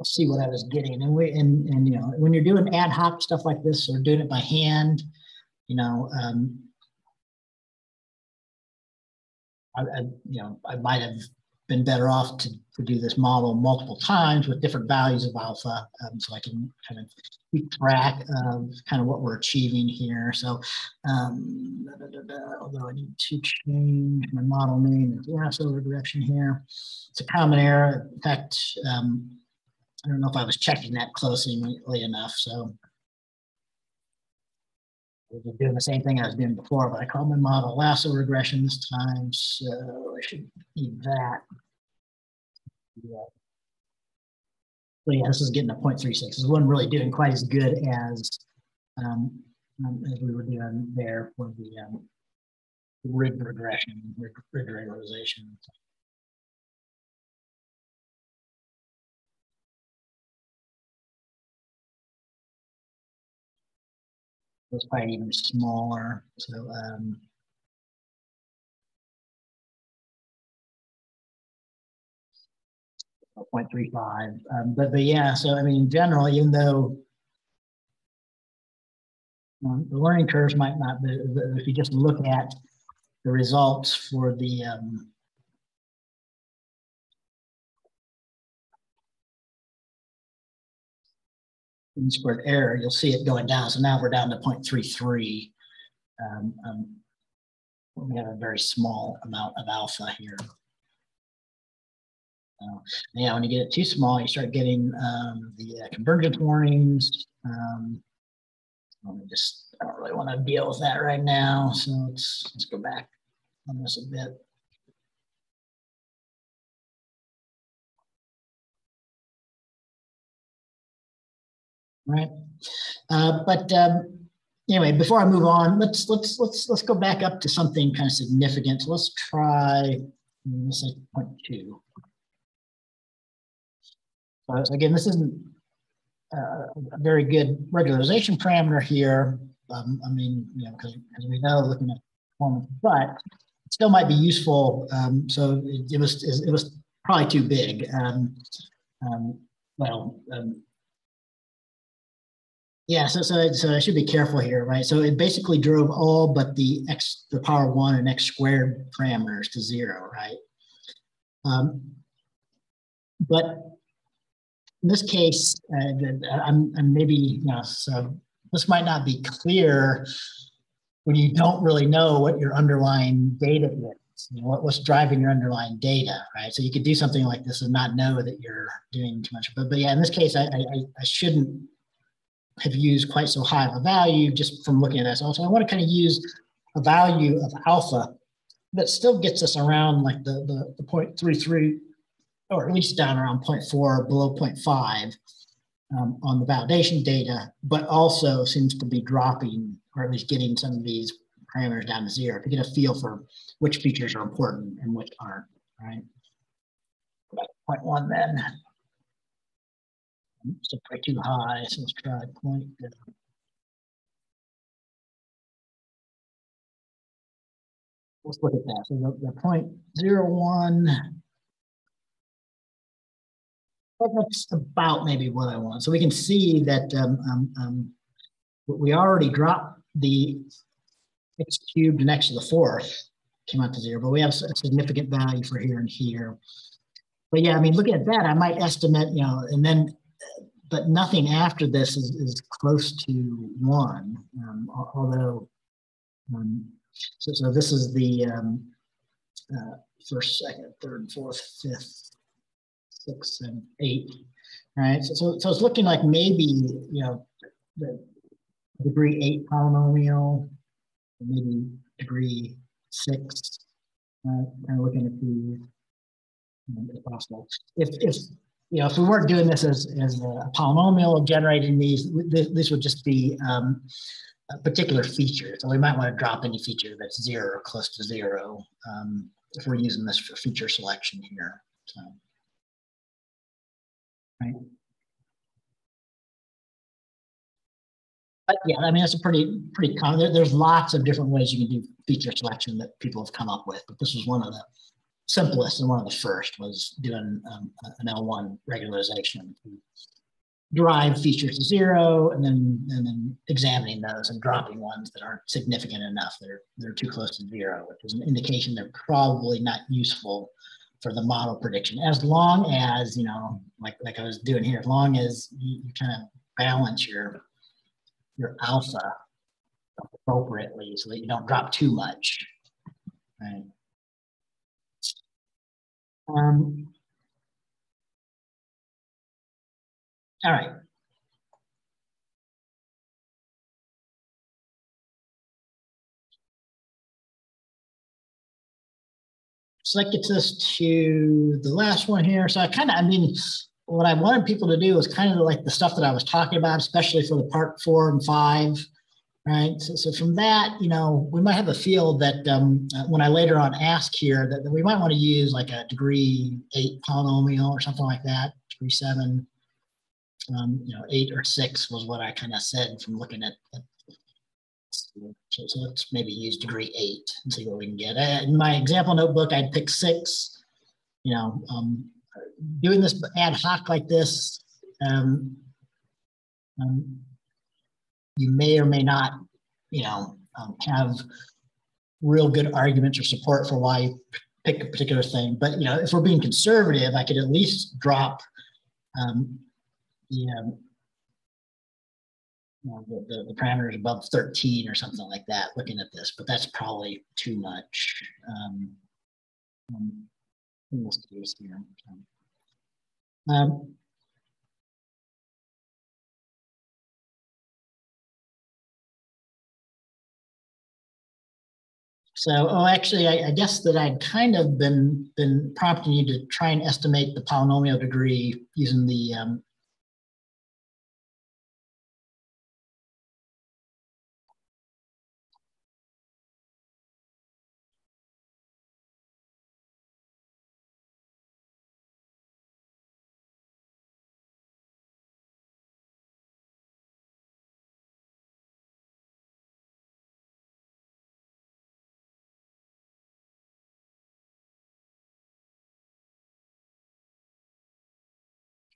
see what I was getting. And we and and you know when you're doing ad hoc stuff like this or doing it by hand, you know, um, I, I you know I might have been better off to, to do this model multiple times with different values of alpha um, so I can kind of keep track of kind of what we're achieving here. So um, da, da, da, although I need to change my model name and over direction here, it's a common error. In fact, um, I don't know if I was checking that closely enough. So I was doing the same thing I was doing before, but I called my model lasso regression this time, so I should need that. Yeah. So yeah, this is getting a 0.36. This wasn't really doing quite as good as um, um, as we were doing there for the um, ridge regression, rig, ridge regularization. Was probably even smaller. So um, Point three five, um, but but yeah. So I mean, in general, even though um, the learning curves might not, be, if you just look at the results for the um, mean squared error, you'll see it going down. So now we're down to 0.33. Um, um, we have a very small amount of alpha here. Uh, yeah, when you get it too small, you start getting um, the uh, convergence warnings. Um, let me just, I don't really want to deal with that right now. So let's, let's go back on this a bit. Right? Uh, but um, anyway, before I move on, let's let's let's let's go back up to something kind of significant. So let's try let's say point two. So again, this isn't uh, a very good regularization parameter here. Um, I mean, you know, because we know looking at performance, but it still might be useful. Um, so it, it, was it was probably too big. Um, um, well, um, yeah, so, so so I should be careful here, right? So it basically drove all but the x the power one and x squared parameters to zero, right? Um, but in this case, uh, I'm, I'm maybe you know so this might not be clear when you don't really know what your underlying data is, you know, what, what's driving your underlying data, right? So you could do something like this and not know that you're doing too much. But, but yeah, in this case, I, I, I shouldn't have used quite so high of a value just from looking at this. Also, I want to kind of use a value of alpha that still gets us around like the, the, the 0.33 or at least down around 0.4 below 0.5 um, on the validation data, but also seems to be dropping or at least getting some of these parameters down to zero to get a feel for which features are important and which aren't, right? Point one then. So probably too high, so let's try point. Let's look at that. So the, the point zero one that's about maybe what I want. So we can see that um, um, um, we already dropped the x cubed x to the fourth came out to zero, but we have a significant value for here and here. But yeah, I mean, looking at that, I might estimate, you know, and then, but nothing after this is, is close to one, um, although, um, so, so this is the um, uh, first, second, third, fourth, fifth, sixth, and eight, right? So, so, so it's looking like maybe, you know, the degree eight polynomial, maybe degree six, uh, kind of looking at the, if possible. If, if, you know, if we weren't doing this as, as a polynomial generating these, this, this would just be um, a particular feature. So we might want to drop any feature that's zero or close to zero um, if we're using this for feature selection here. So right? But yeah, I mean, that's a pretty, pretty common, there, there's lots of different ways you can do feature selection that people have come up with, but this was one of the simplest and one of the first was doing um, an L1 regularization. Drive features to zero and then and then examining those and dropping ones that aren't significant enough. They're they're too close to zero, which is an indication they're probably not useful for the model prediction. As long as you know like like i was doing here as long as you, you kind of balance your your alpha appropriately so that you don't drop too much right um all right So that gets us to the last one here. So I kind of, I mean, what I wanted people to do is kind of like the stuff that I was talking about, especially for the part four and five, right? So, so from that, you know, we might have a feel that um, uh, when I later on ask here that, that, we might want to use like a degree eight polynomial or something like that, degree seven, um, you know, eight or six was what I kind of said from looking at, at so, so, let's maybe use degree eight and see what we can get. Uh, in my example notebook, I'd pick six. You know, um, doing this ad hoc like this, um, um, you may or may not, you know, um, have real good arguments or support for why you pick a particular thing. But you know, if we're being conservative, I could at least drop um, the um, you know, the, the, the parameters above 13 or something like that looking at this, but that's probably too much um, um, in this case here. Um, so, oh, actually, I, I, guess that I'd kind of been been prompting you to try and estimate the polynomial degree using the um,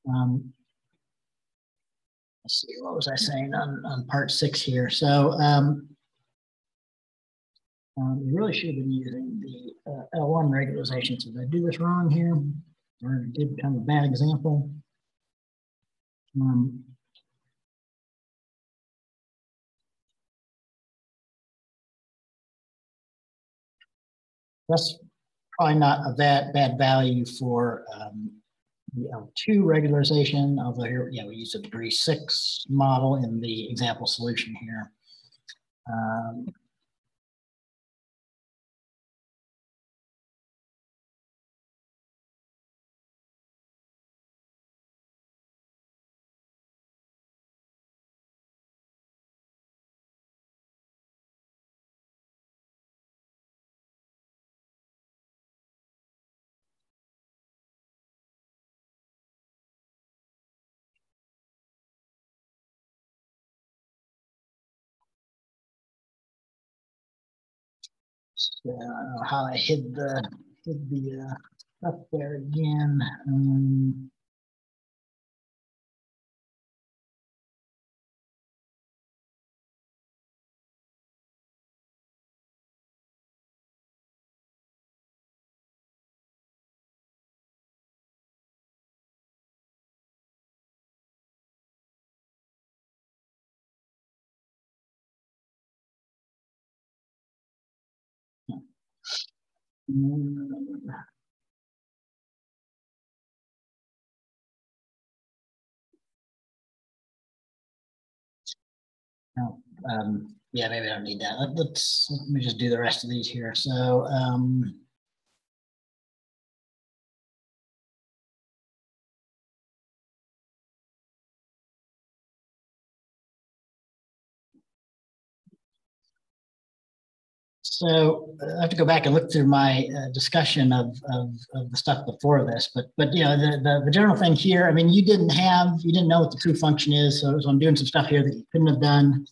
Um, let's see, what was I saying on, on part six here? So um, um, you really should have been using the uh, L1 regularization. Did I do this wrong here? Or did kind of a bad example? Um, that's probably not a bad, bad value for um, L2 regularization, although here, yeah, we use a degree six model in the example solution here. Um, I don't know how I hid the hid the uh, stuff there again. Um, no, um, yeah, maybe I don't need that. Let, let's let me just do the rest of these here. So um, So uh, I have to go back and look through my uh, discussion of, of, of, the stuff before this, but but you know the, the, the general thing here. I mean, you didn't have you didn't know what the true function is, so, so I'm doing some stuff here that you couldn't have done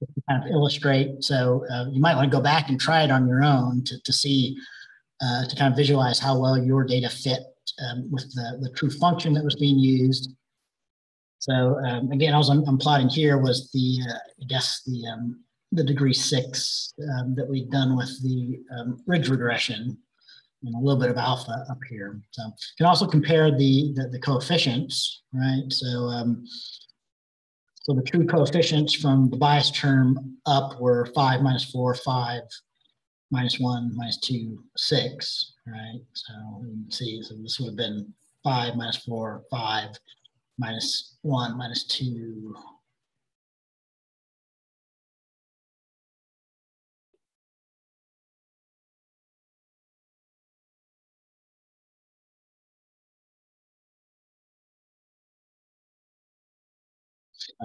to kind of illustrate. So uh, you might want to go back and try it on your own to to see uh, to kind of visualize how well your data fit um, with the the true function that was being used. So um, again, all I'm, I'm plotting here was the uh, I guess the um, the degree six um, that we've done with the um, ridge regression and a little bit of alpha up here. So you can also compare the, the, the coefficients, right? So, um, so the true coefficients from the bias term up were five minus four, five, minus one, minus two, six, right? So you can see, so this would have been five minus four, five, minus one, minus two,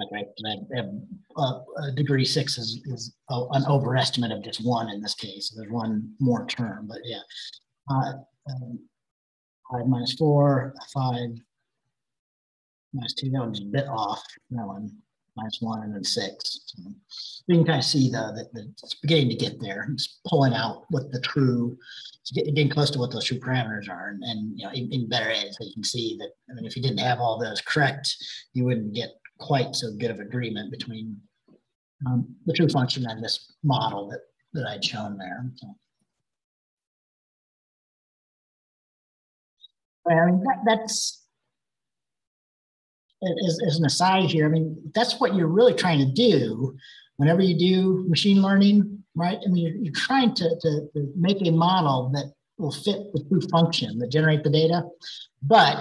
Okay, uh, degree six is, is an overestimate of just one in this case. There's one more term, but yeah. Uh, um, five minus four, five minus two, that one's a bit off. That one minus one and then six. So you can kind of see the, the, the, it's beginning to get there. It's pulling out what the true, it's getting close to what those true parameters are. And, and you know, even better is you can see that, I mean, if you didn't have all those correct, you wouldn't get quite so good of agreement between um, the true function and this model that, that I'd shown there. So. I mean, that, that's, as, as an aside here, I mean, that's what you're really trying to do whenever you do machine learning, right? I mean, you're, you're trying to, to, to make a model that will fit the true function that generate the data, but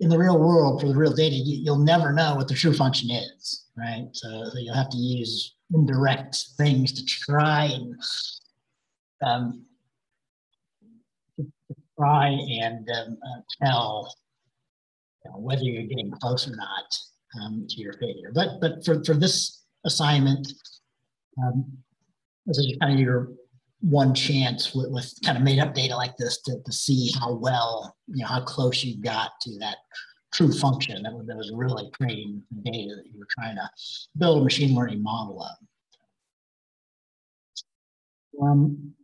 in the real world for the real data, you, will never know what the true function is, right? So, so, you'll have to use indirect things to try and um, to try and um, uh, tell you know, whether you're getting close or not um, to your failure. But but for, for this assignment, um, this is kind of your one chance with, with kind of made up data like this to, to see how well, you know, how close you got to that true function that was, that was really creating the data that you were trying to build a machine learning model of. Um,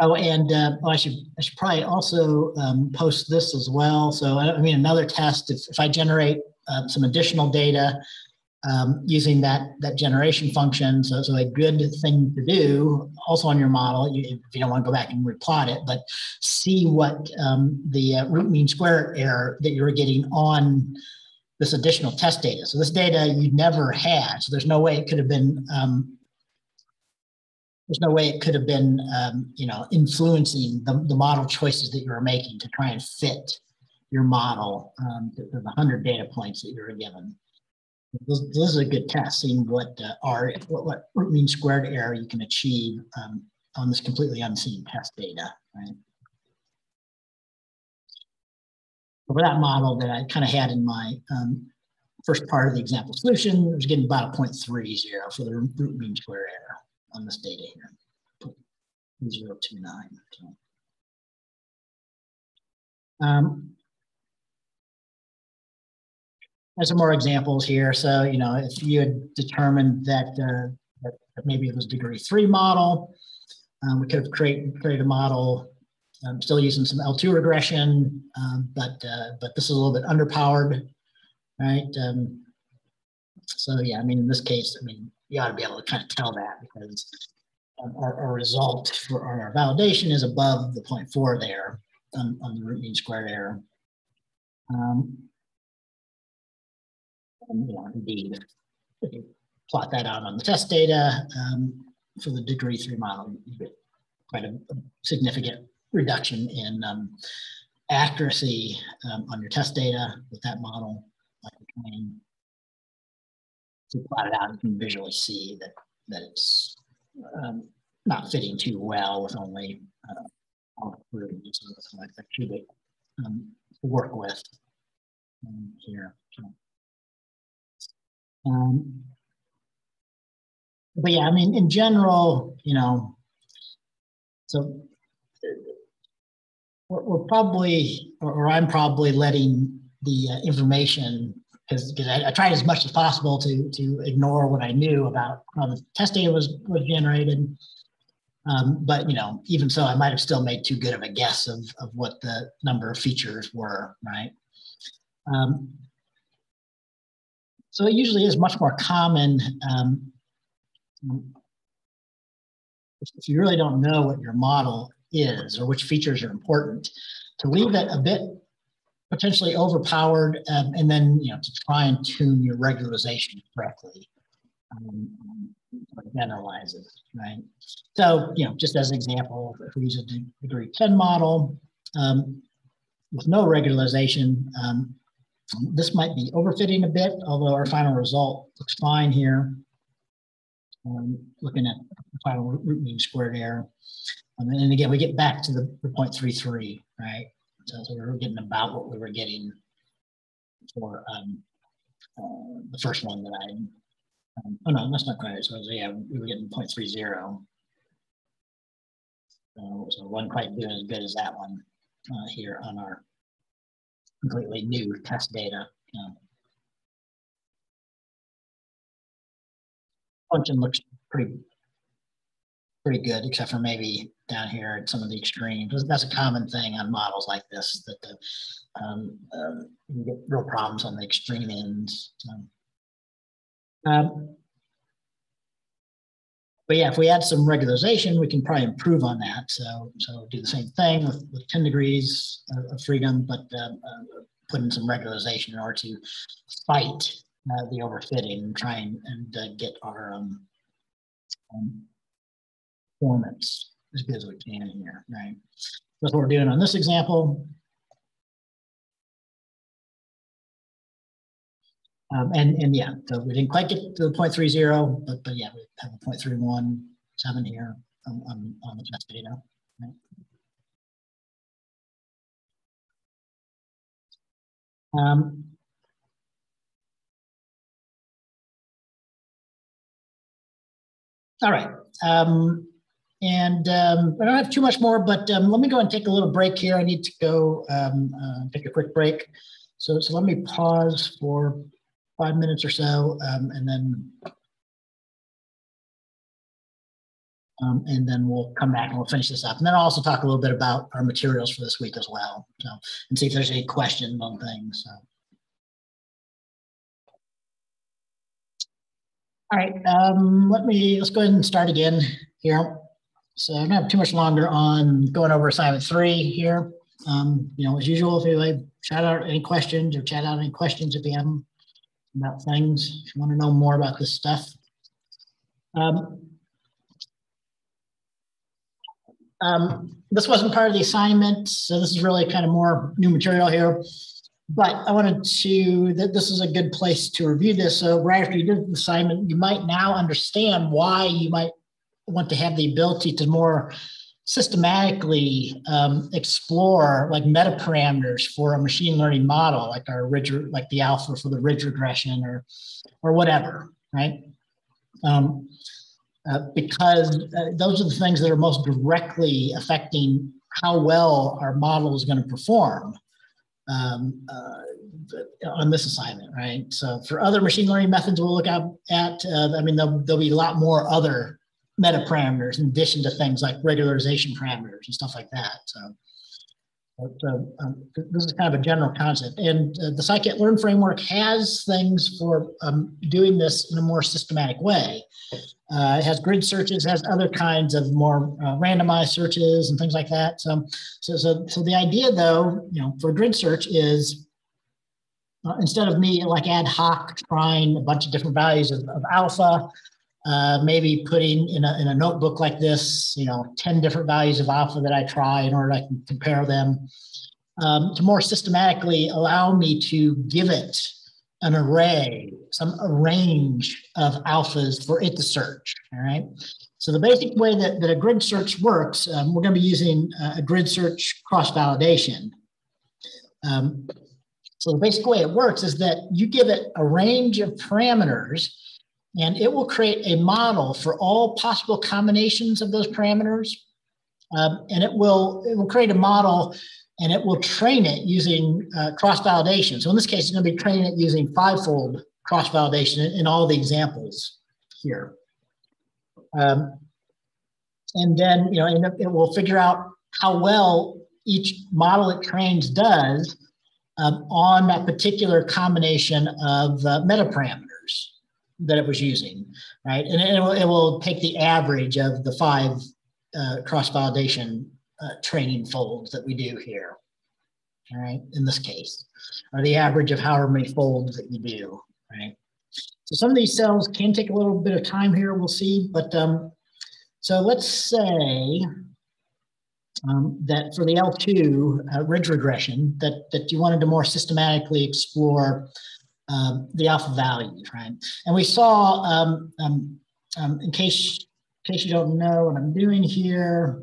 Oh, and uh, oh, I should I should probably also um, post this as well. So I mean, another test if, if I generate uh, some additional data um, using that that generation function. So, so a good thing to do also on your model, you, if you don't want to go back and replot it, but see what um, the uh, root mean square error that you're getting on this additional test data. So this data you never had. So there's no way it could have been um, there's no way it could have been, um, you know, influencing the, the model choices that you were making to try and fit your model um, to, to the 100 data points that you were given. This, this is a good test, seeing what uh, R, what, what root mean squared error you can achieve um, on this completely unseen test data, right? For that model that I kind of had in my um, first part of the example solution, I was getting about a 0.30 for the root mean square error on this data here. 029. So. Um, and some more examples here. So, you know, if you had determined that, uh, that, maybe it was degree three model, um, we could have create, created a model um, still using some L2 regression, um, but uh, but this is a little bit underpowered, right? Um, so yeah, I mean, in this case, I mean, you ought to be able to kind of tell that because our, our result for our validation is above the 0.4 there on, on the root mean squared error. Um, and, you know, indeed, if you plot that out on the test data um, for the degree three model, you get quite a, a significant reduction in um, accuracy um, on your test data with that model. Like plot it out, you can visually see that that it's um, not fitting too well with only uh, all rooms so like that cubic um, to work with um, here. Um, but yeah, I mean, in general, you know, so we're, we're probably, or, or, I'm probably letting the uh, information because I, I, tried as much as possible to to ignore what I knew about how the test data was was generated. Um, but you know, even so, I might have still made too good of a guess of of what the number of features were, right? Um, so it usually is much more common um, if you really don't know what your model is or which features are important, to leave it a bit potentially overpowered, um, and then you know to try and tune your regularization correctly. Um, right? So, you know, just as an example, if we use a degree 10 model um, with no regularization, um, this might be overfitting a bit, although our final result looks fine here. Um, looking at the final root mean squared error. Um, and then again, we get back to the, the 0.33, right? So, so, we were getting about what we were getting for um, uh, the first one that I, um, oh no, that's not quite right. So yeah, we were getting 0.30. So, so one quite doing as good as that one uh, here on our completely new test data. Um, function looks pretty pretty good, except for maybe down here at some of the extremes. That's a common thing on models like this, that the, um, um, you get real problems on the extreme ends. Um, but yeah, if we add some regularization, we can probably improve on that. So, so do the same thing with, with 10 degrees of, freedom, but uh, uh, put in some regularization in order to fight uh, the overfitting and try and, and uh, get our um, um, performance as good as we can here, right? That's what we're doing on this example. Um, and, and yeah, so we didn't quite get to the 0.30, but, but yeah, we have a 0.317 here on, on, on the test data. Right? Um, all right. Um, and um, I don't have too much more, but um, let me go and take a little break here. I need to go um, uh, take a quick break. So, so let me pause for five minutes or so, um, and then Um, and then we'll come back and we'll finish this up. And then I'll also talk a little bit about our materials for this week as well. So, and see if there's any questions on things. So. All right, um, let me, let's go ahead and start again here. So I don't have too much longer on going over assignment three here. Um, you know, as usual, if you shout out any questions or chat out any questions if you have them about things, if you want to know more about this stuff. Um, um, this wasn't part of the assignment, so this is really kind of more new material here. But I wanted to, that this is a good place to review this. So right after you did the assignment, you might now understand why you might want to have the ability to more systematically um, explore like meta parameters for a machine learning model, like our ridge, like the alpha for the ridge regression or, or whatever, right? Um, uh, because uh, those are the things that are most directly affecting how well our model is going to perform um, uh, on this assignment, right? So for other machine learning methods, we'll look at, at uh, I mean, there'll, there'll, be a lot more other meta parameters in addition to things like regularization parameters and stuff like that. So but, uh, um, this is kind of a general concept. And uh, the scikit-learn framework has things for um, doing this in a more systematic way. Uh, it has grid searches, has other kinds of more uh, randomized searches and things like that. So, so, so, so the idea though, you know, for grid search is uh, instead of me like ad hoc trying a bunch of different values of, of alpha, uh, maybe putting in a, in a notebook like this, you know, 10 different values of alpha that I try in order to compare them um, to more systematically allow me to give it an array, some a range of alphas for it to search, all right? So the basic way that, that a grid search works, um, we're gonna be using a grid search cross-validation. Um, so the basic way it works is that you give it a range of parameters and it will create a model for all possible combinations of those parameters. Um, and it will, it will create a model and it will train it using uh, cross-validation. So in this case, it's going to be training it using fivefold cross-validation in, in, all the examples here. Um, and then, you know, and it will figure out how well each model it trains does um, on that particular combination of uh, metaparameters that it was using, right? And it will, it will take the average of the five uh, cross-validation uh, training folds that we do here, all right, in this case, or the average of however many folds that you do, right? So some of these cells can take a little bit of time here, we'll see, but um, so let's say um, that for the L2 uh, ridge regression, that, that you wanted to more systematically explore um, the alpha values, right? And we saw, um, um, um, in case in case you don't know what I'm doing here,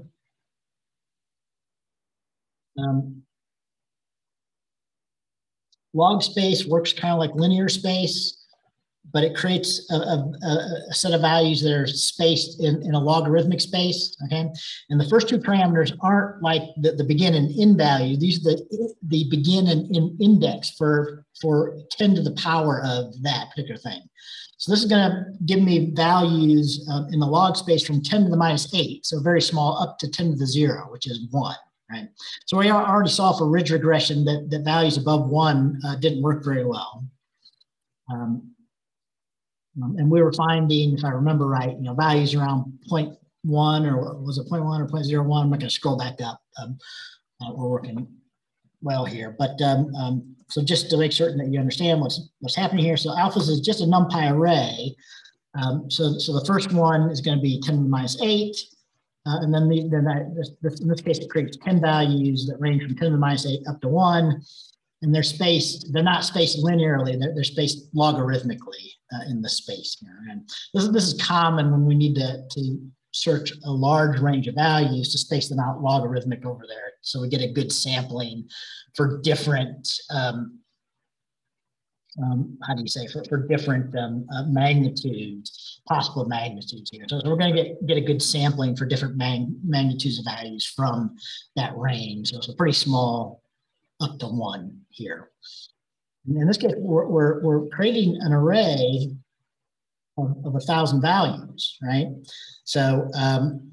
um, log space works kind of like linear space but it creates a, a, a, set of values that are spaced in, in a logarithmic space, okay? And the first two parameters aren't like the, the begin and end value. These are the, the begin and in index for, for 10 to the power of that particular thing. So this is gonna give me values uh, in the log space from 10 to the minus eight, so very small, up to 10 to the zero, which is one, right? So we already saw for ridge regression that, that values above one uh, didn't work very well. Um, um, and we were finding, if I remember right, you know, values around 0.1 or was it 0.1 or 0.01? I'm not going to scroll back up. Um, uh, we're working well here, but um, um, so just to make certain that you understand what's what's happening here. So alphas is just a NumPy array. Um, so so the first one is going to be 10 to the minus eight. Uh, and then, the, then that, this, in this case, it creates 10 values that range from 10 to the minus 8 up to 1. And they're spaced, they're not spaced linearly, they're, they're spaced logarithmically uh, in the space here. And this, is, this is common when we need to, to search a large range of values to space them out logarithmic over there. So we get a good sampling for different, um, um, how do you say, for, for different um, uh, magnitudes, possible magnitudes here. So, we're going to get, get a good sampling for different mag magnitudes of values from that range. So it's a pretty small up to one here in this case, we're, we're, we're creating an array of, of a thousand values, right? So um,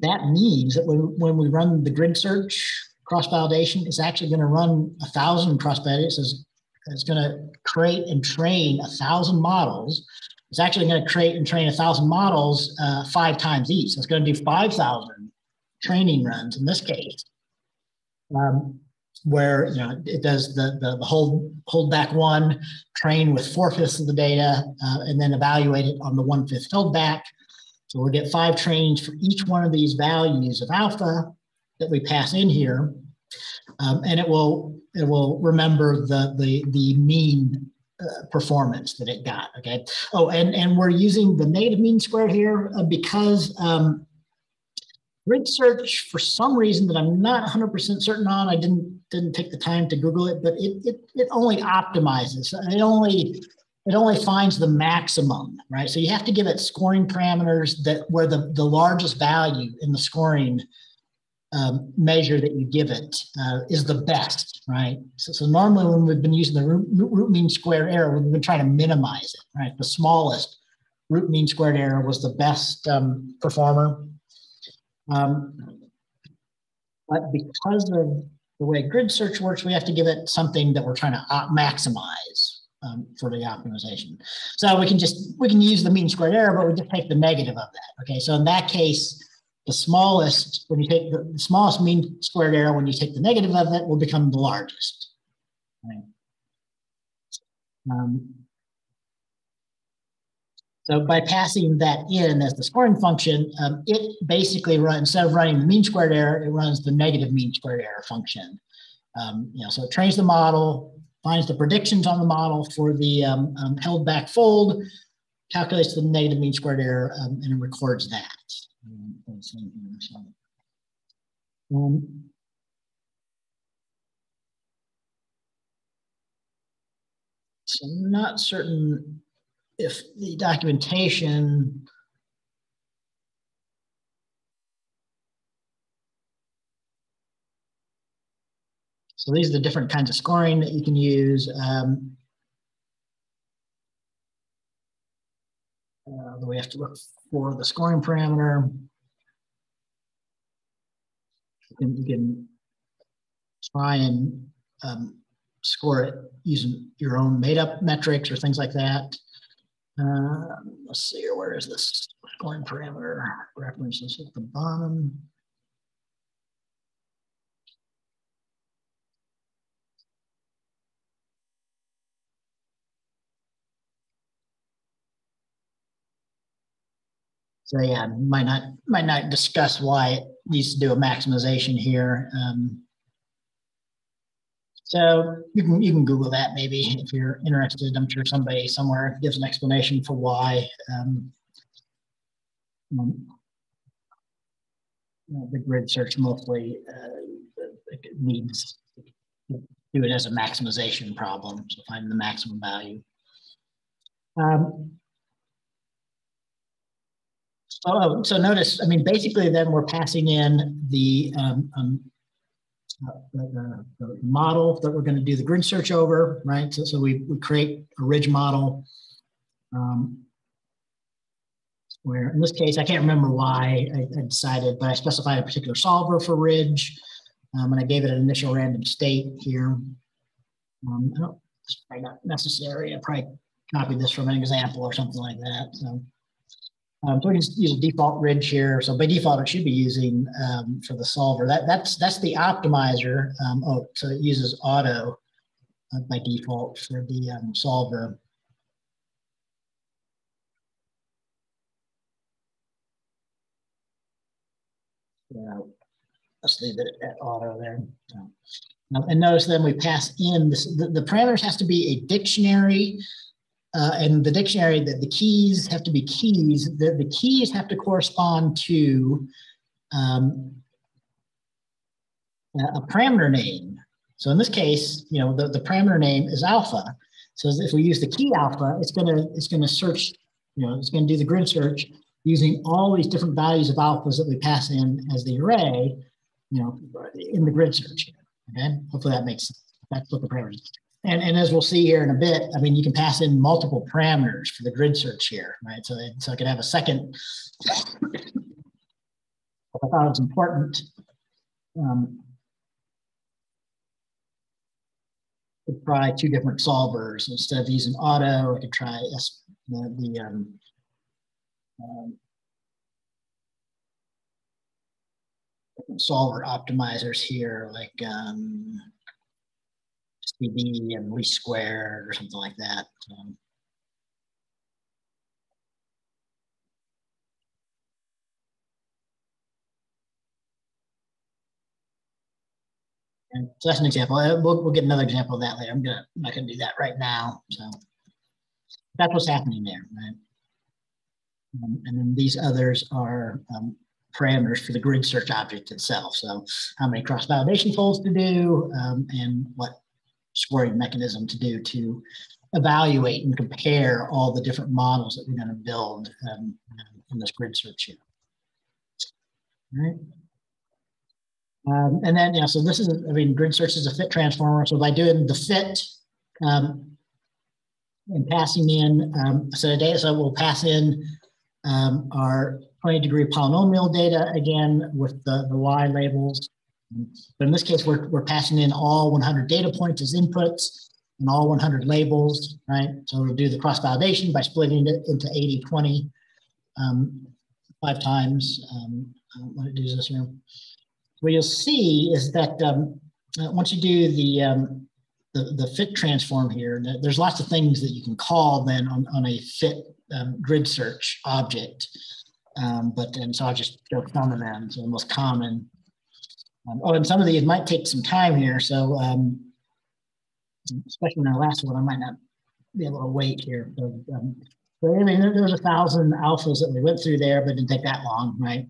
that means that when, when we run the grid search cross validation, it's actually going to run a thousand cross validations. It's going to create and train a thousand models. It's actually going to create and train a thousand models uh, five times each. So it's going to do 5,000 training runs in this case. Um, where you know it does the the, the hold hold back one, train with four fifths of the data, uh, and then evaluate it on the one fifth held back. So we'll get five trains for each one of these values of alpha that we pass in here, um, and it will it will remember the the the mean uh, performance that it got. Okay. Oh, and and we're using the native mean squared here uh, because um, grid search for some reason that I'm not 100% certain on. I didn't didn't take the time to Google it, but it it, it only optimizes. It only it only finds the maximum, right? So you have to give it scoring parameters that where the, the largest value in the scoring um, measure that you give it uh, is the best, right? So, so, normally when we've been using the root, root mean square error, we've been trying to minimize it, right? The smallest root mean squared error was the best um, performer. Um, but because of the way grid search works, we have to give it something that we're trying to maximize um, for the optimization. So we can just, we can use the mean squared error, but we just take the negative of that. Okay, so in that case, the smallest, when you take the, the smallest mean squared error, when you take the negative of it, will become the largest. Right. Um, so by passing that in as the scoring function, um, it basically runs, instead of running the mean squared error, it runs the negative mean squared error function. Um, you know, so it trains the model, finds the predictions on the model for the um, um held back fold, calculates the negative mean squared error, um, and it records that. Um, so I'm not certain if the documentation So these are the different kinds of scoring that you can use. Um, uh, we have to look for the scoring parameter. You can, try and um, score it using your own made up metrics or things like that. Uh, let's see here, where is this scoring parameter references at the bottom? So yeah, might not might not discuss why it needs to do a maximization here. Um, so you can you can Google that maybe if you're interested. I'm sure somebody somewhere gives an explanation for why um, um, the grid search mostly uh, needs to do it as a maximization problem, so find the maximum value. Um, so, so notice, I mean, basically then we're passing in the um, um, the, the, model that we're going to do the grid search over, right? So, so we, we create a ridge model. Um, where in this case, I can't remember why I, I, decided, but I specified a particular solver for ridge. Um, and I gave it an initial random state here. Um, I don't, it's probably not necessary. I probably copied this from an example or something like that. So um, so we can use a default ridge here. So by default, it should be using um, for the solver. That that's that's the optimizer. Um, oh, so it uses auto uh, by default for the um, solver. Yeah, let's leave it at auto there. So, and notice then we pass in this, the, the parameters has to be a dictionary uh, and the dictionary, that the keys have to be keys. The, the keys have to correspond to um, a parameter name. So in this case, you know, the, the parameter name is alpha. So if we use the key alpha, it's gonna it's gonna search, you know, it's gonna do the grid search using all these different values of alphas that we pass in as the array, you know, in the grid search. Okay, hopefully that makes sense. That's what the parameter is. And, and as we'll see here in a bit, I mean, you can pass in multiple parameters for the grid search here, right? So, so I could have a second. I thought it was important. Um, to try two different solvers instead of using auto. I could try S, the, the um, um, solver optimizers here, like um, SPB and least squared or something like that. Um, and so that's an example. Uh, we'll, we'll get another example of that later. I'm gonna I'm not gonna do that right now. So that's what's happening there, right? Um, and then these others are um, parameters for the grid search object itself. So how many cross-validation folds to do um, and what scoring mechanism to do to evaluate and compare all the different models that we're going to build um, in this grid search here. All right. Um, and then, yeah, so this is, I mean, grid search is a fit transformer. So by doing the fit um, and passing in um, a set of data, so we'll pass in um, our 20 degree polynomial data again with the, the Y labels. But in this case, we're, we're passing in all 100 data points as inputs and all 100 labels, right? So we'll do the cross validation by splitting it into 80, 20, um, five times. Um, what it does this here. What you'll see is that um, uh, once you do the, um, the, the fit transform here, there's lots of things that you can call then on, on a fit um, grid search object. Um, but and so I'll just show some of them. So the most common. Um, oh, and some of these might take some time here. So um, especially in our last one, I might not be able to wait here. So, um, so I mean, there, there, was a thousand alphas that we went through there, but it didn't take that long, right?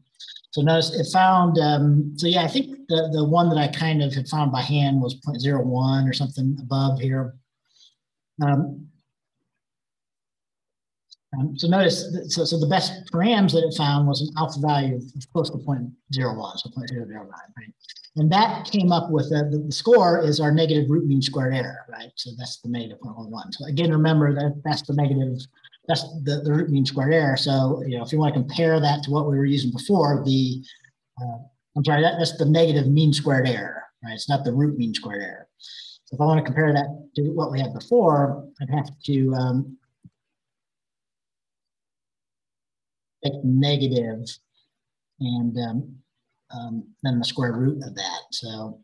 So notice it found, um, so yeah, I think the, the one that I kind of had found by hand was 0.01 or something above here. Um, um, so notice, so, so the best params that it found was an alpha value of close to 0.01, so 0.009, right? And that came up with uh, the, the, score is our negative root mean squared error, right? So that's the negative 0.01. So again, remember that that's the negative, that's the, the root mean squared error. So, you know, if you want to compare that to what we were using before, the, uh, I'm sorry, that, that's the negative mean squared error, right? It's not the root mean squared error. So if I want to compare that to what we had before, I'd have to um, negative and um, um, then the square root of that. So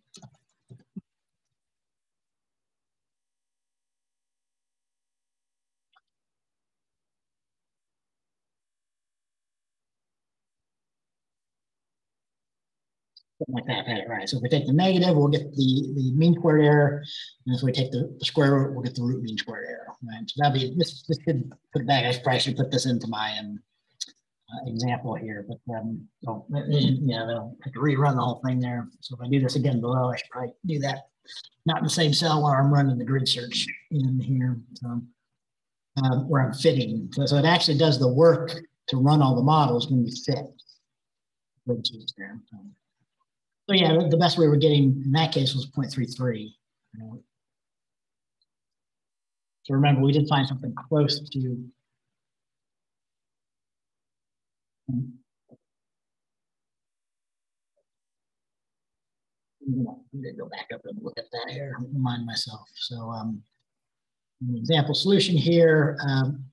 like that, right? So if we take the negative, we'll get the, the mean squared error. And if we take the, the square root, we'll get the root mean squared error, right? So that'd be, this, this could put back. I probably should put this into my um, example here, but um, so, yeah, they'll have to rerun the whole thing there. So if I do this again below, I should probably do that. Not in the same cell where I'm running the grid search in here, so, um, where I'm fitting. So, so, it actually does the work to run all the models when we fit grid search there. So, so yeah, the best we were getting in that case was 0.33. So remember, we did find something close to I'm gonna go back up and look at that here, remind myself. So um, an example solution here. Um,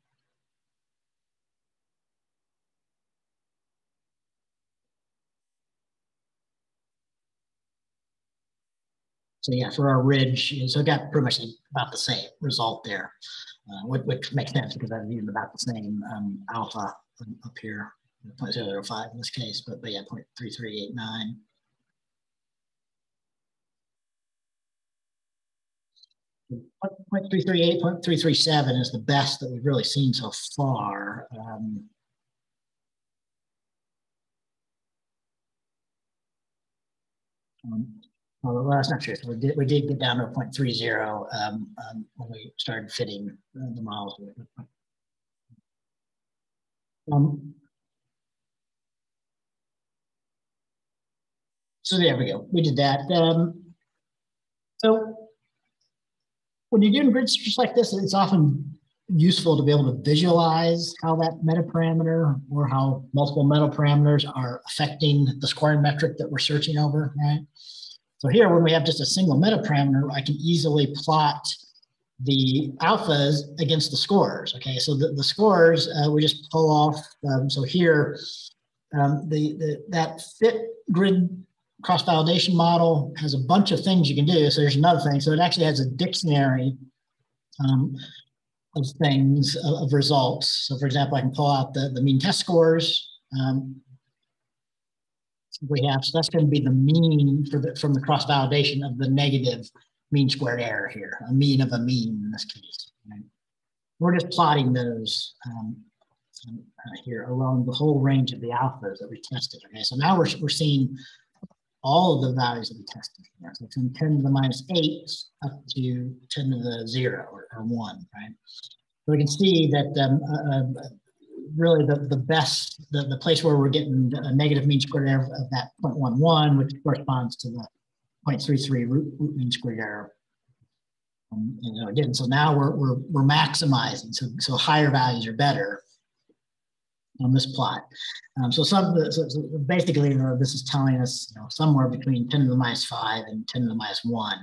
so yeah, for our ridge, so it got pretty much about the same result there, uh, which, which, makes sense because I've used about the same um, alpha up here. 0.005 in this case, but, but yeah, 0.3389. Point three three eight, point three three seven is the best that we've really seen so far. Um, um, well, that's not true. We did, we did get down to 0.30 um, um, when we started fitting the models. Um, So there we go. We did that. Um, so when you're doing grid searches like this, it's often useful to be able to visualize how that meta parameter or how multiple meta parameters are affecting the scoring metric that we're searching over, right? So here, when we have just a single meta parameter, I can easily plot the alphas against the scores. Okay, so the, the scores uh, we just pull off. Um, so here, um, the, the that fit grid cross validation model has a bunch of things you can do. So there's another thing. So it actually has a dictionary um, of things of, of, results. So for example, I can pull out the, the mean test scores. Um, we have, so that's going to be the mean for the, from the cross validation of the negative mean squared error here, a mean of a mean in this case. Right? We're just plotting those um, uh, here along the whole range of the alphas that we tested. Okay, so now we're, we're seeing all of the values we tested. Here. So from 10 to the minus 8 up to 10 to the 0 or, or 1, right? So we can see that um, uh, uh, really the, the best, the, the place where we're getting a negative mean squared error of that 0.11, which corresponds to the 0.33 root, root mean squared error. Um, you know, again, so now we're, we're, we're maximizing, so, so higher values are better on this plot. Um, so, some, so, so basically, you know, this is telling us you know, somewhere between 10 to the minus 5 and 10 to the minus 1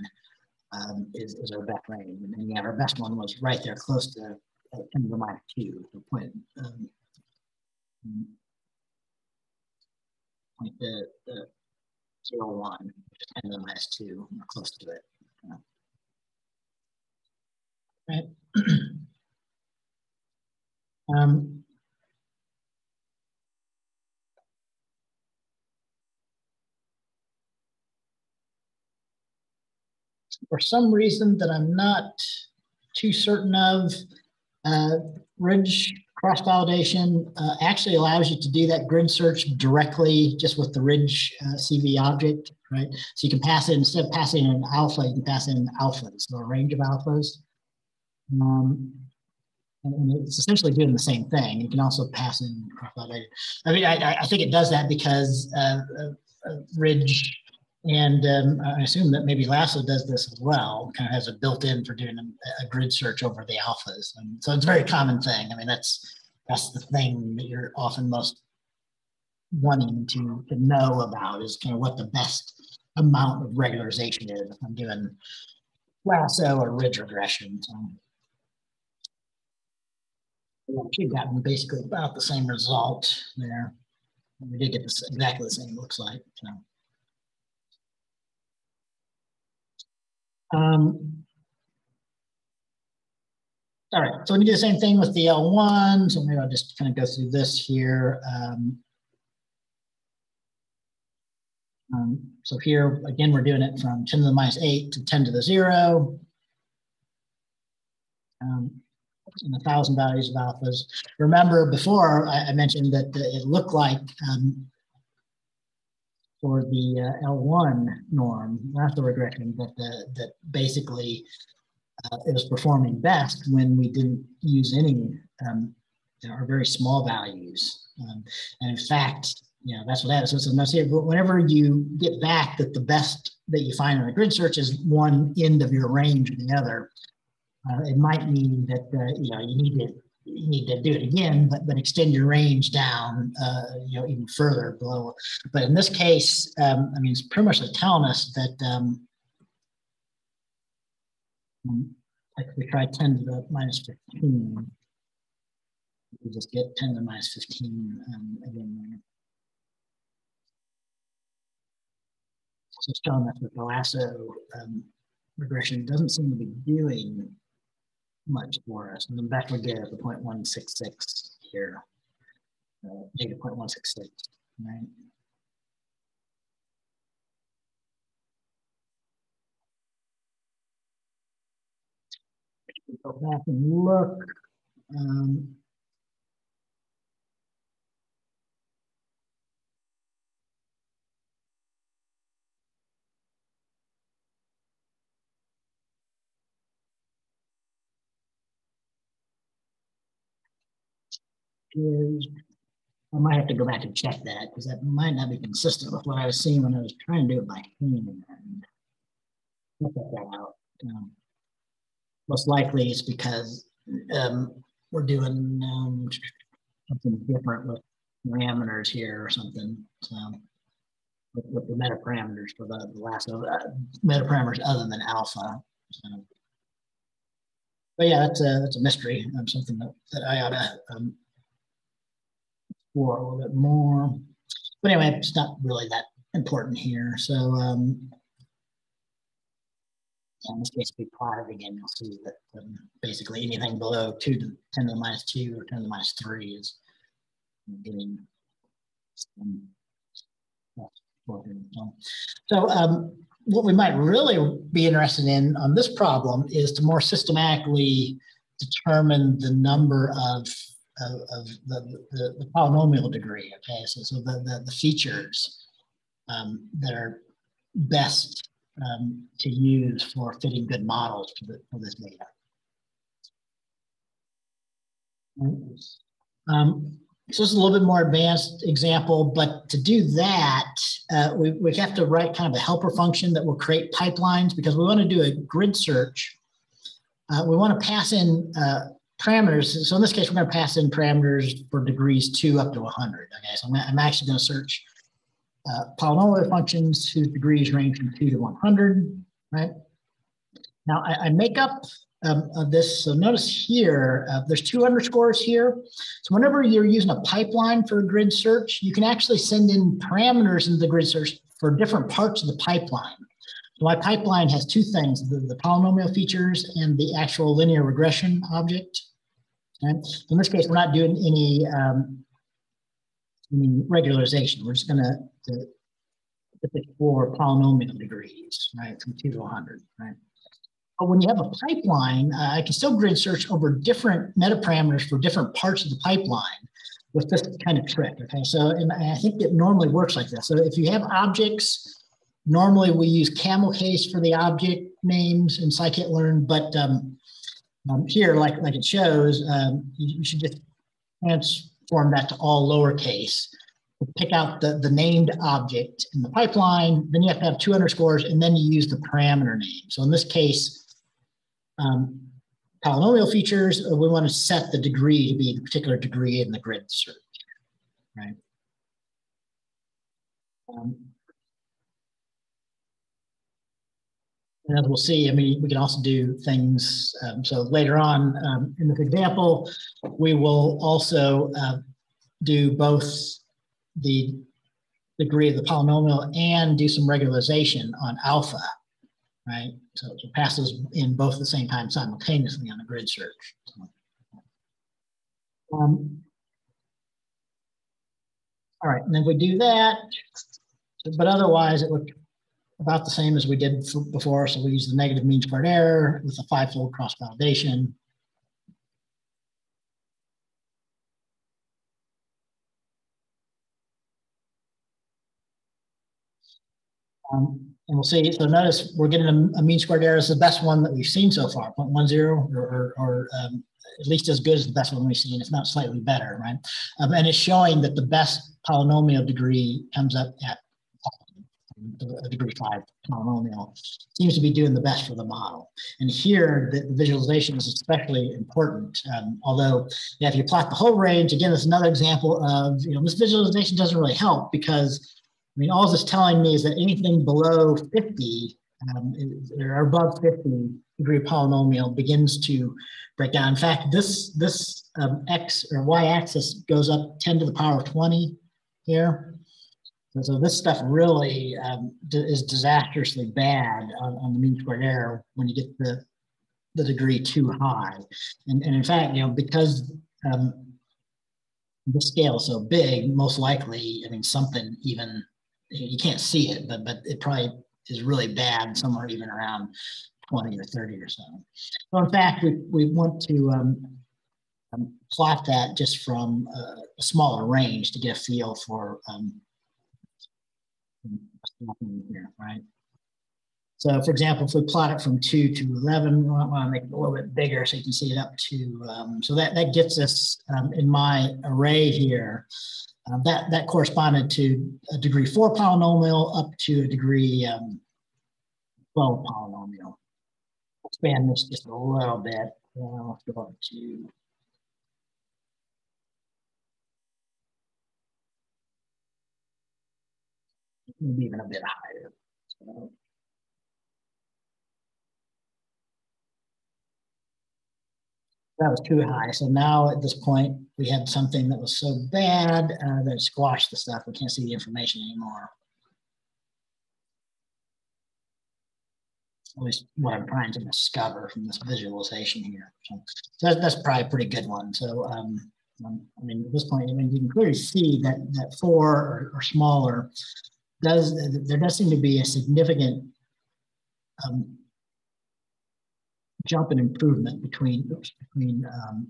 um, is, is our best range. And yeah, our best one was right there close to uh, 10 to the minus 2, the point, um, point the, the 0, 1, 10 to the minus 2, close to it. Right. um, for some reason that I'm not too certain of, uh, Ridge cross validation uh, actually allows you to do that grid search directly just with the Ridge uh, CV object, right? So you can pass it, instead of passing an alpha, you can pass in alphas, so a range of alphas. Um, and it's essentially doing the same thing. You can also pass in cross validation. I mean, I, I think it does that because uh, uh, uh Ridge and um, I assume that maybe Lasso does this as well, kind of has a built-in for doing a, a, grid search over the alphas. And so it's a very common thing. I mean, that's that's the thing that you're often most wanting to, to know about is kind of what the best amount of regularization is if I'm doing Lasso or ridge regression. So we've gotten basically about the same result there. We did get this exactly the same, looks like. So. Um, all right, so we do the same thing with the L1. So maybe I'll just kind of go through this here. Um, um, so here, again, we're doing it from 10 to the minus 8 to 10 to the 0. Um, and 1,000 values of alphas. Remember, before I, I mentioned that it looked like um, for the uh, L1 norm, the regression, but the, that basically uh, it was performing best when we didn't use any um, or very small values. Um, and in fact, you know, that's what that is. So it's a message, but whenever you get back that the best that you find on a grid search is one end of your range or the other, uh, it might mean that, uh, you know, you need to you need to do it again, but, but extend your range down, uh, you know, even further below. But in this case, um, I mean, it's pretty much telling us that um, like we try 10 to the minus 15, we just get 10 to the minus 15 um, again. So it's telling us that the lasso um, regression doesn't seem to be doing much for us. And then back we get the 0.166 here, uh, data 0.166, right? Go back and look. Um, is, I might have to go back and check that because that might not be consistent with what I was seeing when I was trying to do it by hand. Check that out. Um, most likely it's because um, we're doing um, something different with parameters here or something. So with, with the meta parameters for the, the last uh, meta parameters other than alpha. So, but yeah, that's a that's a mystery. Um, something that, that I ought to um, explore a little bit more. But anyway, it's not really that important here. So um, in this case, we plotted again, you'll see that um, basically anything below 2 to 10 to the minus 2 or 10 to the minus 3 is getting so um, what we might really be interested in on this problem is to more systematically determine the number of, of, of the, the, the, polynomial degree, okay? So, so the, the, the features um, that are best um, to use for fitting good models for, the, for this data. Um, so this is a little bit more advanced example, but to do that, uh, we, we have to write kind of a helper function that will create pipelines because we want to do a grid search. Uh, we want to pass in uh, parameters. So in this case, we're going to pass in parameters for degrees two up to 100. Okay, so I'm, I'm actually going to search uh, polynomial functions whose degrees range from 2 to 100, right? Now, I, I make up um, of this, so notice here, uh, there's two underscores here. So whenever you're using a pipeline for a grid search, you can actually send in parameters into the grid search for different parts of the pipeline. So my pipeline has two things, the, the polynomial features and the actual linear regression object. Right? In this case, we're not doing any um, mean regularization. We're just going to for polynomial degrees, right, from two to 100, right? But when you have a pipeline, uh, I can still grid search over different metaparameters for different parts of the pipeline with this kind of trick, okay? So, and I think it normally works like this. So if you have objects, normally we use camel case for the object names in scikit-learn, but um, um, here, like, like it shows, um, you, you should just transform that to all lowercase. Pick out the, the named object in the pipeline, then you have to have two underscores, and then you use the parameter name. So in this case, um, polynomial features, uh, we want to set the degree to be the particular degree in the grid search, right? Um, And as we'll see, I mean, we can also do things. Um, so later on um, in this example, we will also uh, do both the degree of the polynomial and do some regularization on alpha, right? So it passes in both at the same time simultaneously on a grid search. Um, all right, and if we do that, but otherwise it would about the same as we did before. So we use the negative mean squared error with a five-fold cross-validation. Um, and we'll see, so notice we're getting a, a, mean squared error is the best one that we've seen so far, 0.10 or, or, or um, at least as good as the best one we've seen, if not slightly better, right? Um, and it's showing that the best polynomial degree comes up at a degree five polynomial seems to be doing the best for the model. And here, the, the visualization is especially important. Um, although, yeah, if you plot the whole range, again, it's another example of, you know, this visualization doesn't really help because, I mean, all this is telling me is that anything below 50 um, or above 50 degree polynomial begins to break down. In fact, this, this um, x or y axis goes up 10 to the power of 20 here. So this stuff really um, is disastrously bad on, on, the mean squared error when you get the, the degree too high. And, and in fact, you know, because um, the scale is so big, most likely, I mean, something even, you can't see it, but, but it probably is really bad somewhere even around 20 or 30 or so. So in fact, we, we want to um, um, plot that just from a, a, smaller range to get a feel for um, here, right? So for example, if we plot it from two to 11, we want to make it a little bit bigger so you can see it up to, um, so that, that gets us um, in my array here, um, that, that corresponded to a degree four polynomial up to a degree um, 12 polynomial. expand this just a little bit. Uh, go up to maybe even a bit higher. So, that was too high. So now at this point, we had something that was so bad uh, that it squashed the stuff. We can't see the information anymore. At least what I'm trying to discover from this visualization here. So, that's, that's probably a pretty good one. So, um, um, I mean, at this point, I mean, you can clearly see that that four or, or smaller does there does seem to be a significant um, jump in improvement between between um,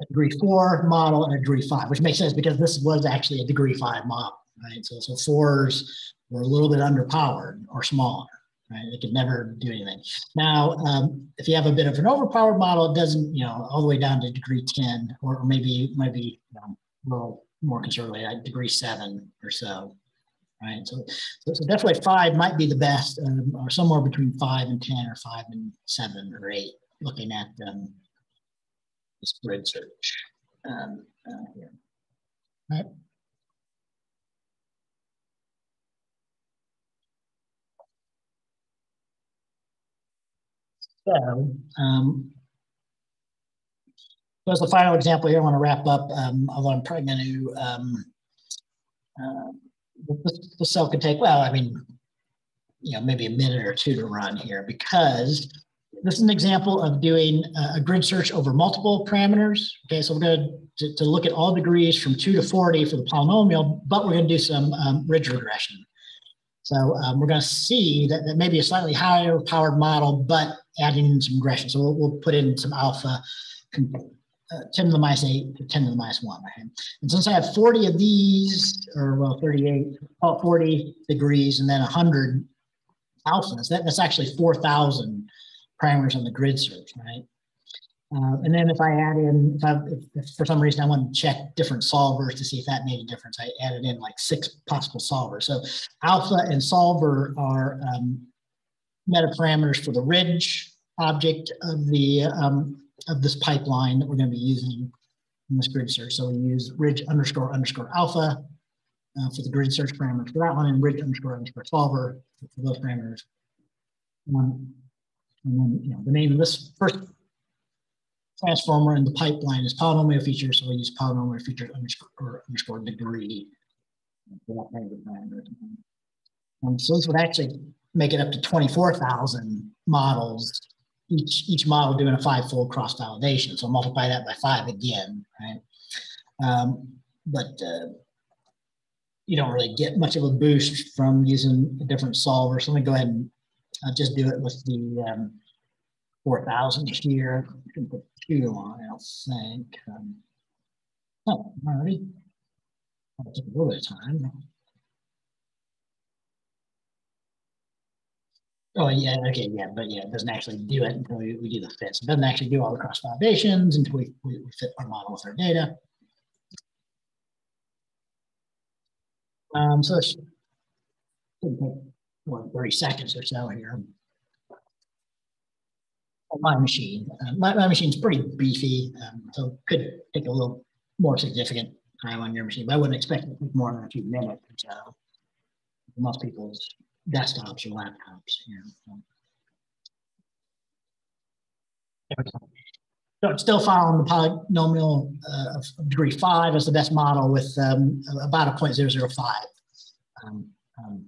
a degree four model and a degree five, which makes sense because this was actually a degree five model, right? So, so fours were a little bit underpowered or smaller, right? They could never do anything. Now, um, if you have a bit of an overpowered model, it doesn't, you know, all the way down to degree 10, or maybe, maybe you know, a little more conservatively, like degree seven or so right? So, so, so, definitely five might be the best, um, or somewhere between five and 10 or five and seven or eight, looking at um, this grid search um, uh, here. Right. So, um, so as the final example here, I want to wrap up, um, although I'm probably going to um, uh, the, the cell could take, well, I mean, you know, maybe a minute or two to run here because this is an example of doing a grid search over multiple parameters. Okay, so we're going to, to look at all degrees from 2 to 40 for the polynomial, but we're going to do some um, ridge regression. So um, we're going to see that, that maybe a slightly higher powered model, but adding in some regression. So we'll, we'll put in some alpha uh, 10 to the minus 8 to 10 to the minus 1. Okay? And since I have 40 of these, or well, 38, about 40 degrees, and then 100 alphas, that, that's actually 4,000 parameters on the grid search, right? Uh, and then if I add in, if, I, if, if, for some reason I want to check different solvers to see if that made a difference, I added in like six possible solvers. So alpha and solver are um, meta parameters for the ridge object of the um, of this pipeline that we're going to be using in this grid search. So we use ridge underscore underscore alpha uh, for the grid search parameters for that one, and ridge underscore underscore solver for those parameters. Um, and then, you know, the name of this first transformer in the pipeline is polynomial feature, so we use polynomial feature underscore underscore degree for that parameter. So this would actually make it up to 24,000 models each each model doing a five-fold cross validation. So multiply that by five again, right? Um, but uh, you don't really get much of a boost from using a different solver. So let me go ahead and I'll just do it with the um, 4,000 here. I can put two on, I think. Um, oh, already. That'll take a little bit of time. Oh yeah, okay, yeah, but yeah, it doesn't actually do it until we, we do the fits. It doesn't actually do all the cross validations until we, we, we fit our model with our data. Um, so it's what, 30 seconds or so here. My machine, uh, my, my machine's pretty beefy, um, so could take a little more significant time on your machine, but I wouldn't expect it to take more than a few minutes or so. Most people's desktops or laptops. You know, so. it's still following the polynomial uh, of degree five as the best model with um, about a 0.005 um, um,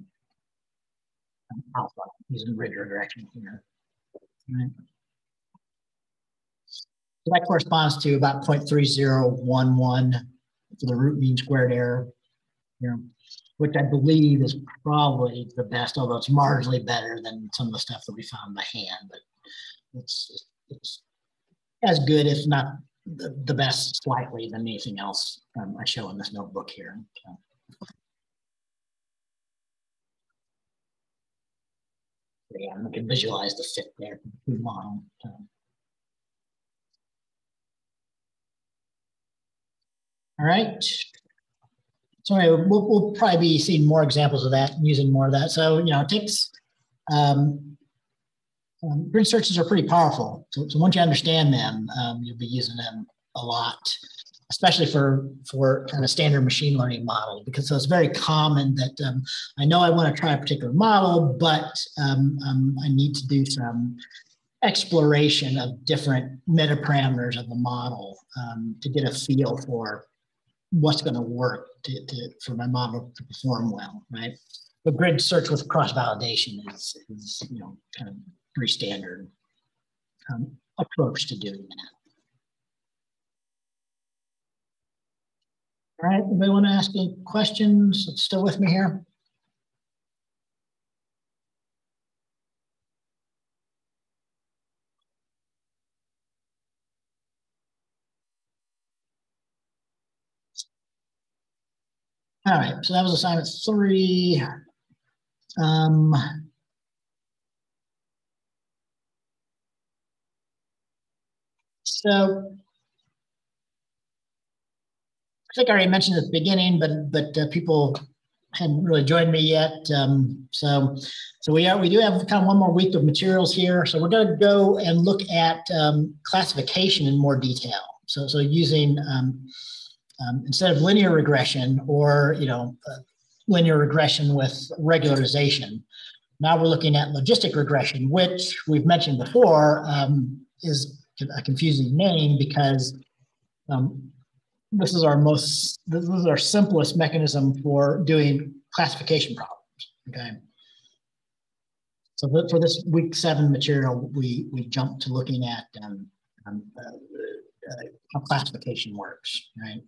alpha using ridge regression here. Right. So that corresponds to about 0.3011 for the root mean squared error. Here which I believe is probably the best, although it's marginally better than some of the stuff that we found by hand. But it's, it's as good, if not the, the best, slightly than anything else um, I show in this notebook here. So. Yeah, we can visualize the fit there. Model. So. All right. So anyway, we'll, we'll probably be seeing more examples of that, using more of that. So, you know, it takes, um, um, grid searches are pretty powerful. So, so once you understand them, um, you'll be using them a lot, especially for for kind of standard machine learning model, because so it's very common that um, I know I want to try a particular model, but um, um, I need to do some exploration of different meta parameters of the model um, to get a feel for what's going to work to, to, for my model to perform well, right? The grid search with cross validation is, is you know kind of pretty standard um, approach to doing that. All right, anybody want to ask any questions? Still with me here? All right, so that was assignment three. Um, so I think I already mentioned at the beginning, but but uh, people hadn't really joined me yet. Um, so so we are we do have kind of one more week of materials here. So we're going to go and look at um, classification in more detail. So so using um, instead of linear regression or you know uh, linear regression with regularization. Now we're looking at logistic regression, which we've mentioned before um, is a confusing name because um, this is our most this is our simplest mechanism for doing classification problems. Okay. So for this week seven material, we we jump to looking at um, um, uh, how classification works, right?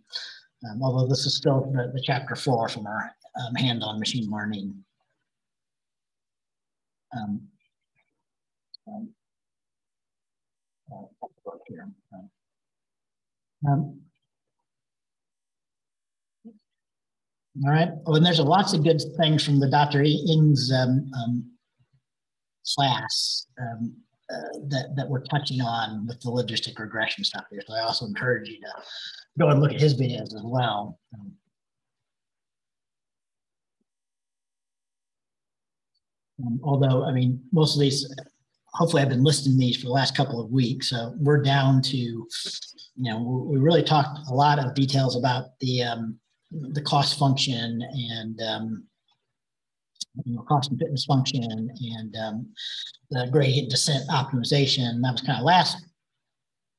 Um, although this is still the, the chapter four from our um, hand-on machine learning. Um, um, here. Um, all right. Oh, and there's a lots of good things from the Dr. Ng's um, um, class um, that, that we're touching on with the logistic regression stuff here. So I also encourage you to go and look at his videos as well. Um, although, I mean, most of these, hopefully I've been listing these for the last couple of weeks. So we're down to, you know, we really talked a lot of details about the, um, the cost function and, um, you know, cost and fitness function and um, the gradient descent optimization. That was kind of last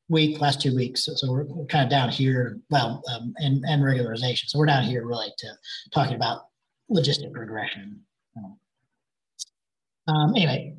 week, last two weeks. So, so we're, we're, kind of down here, well, um, and, and regularization. So we're down here really to talking about logistic regression. Um, anyway,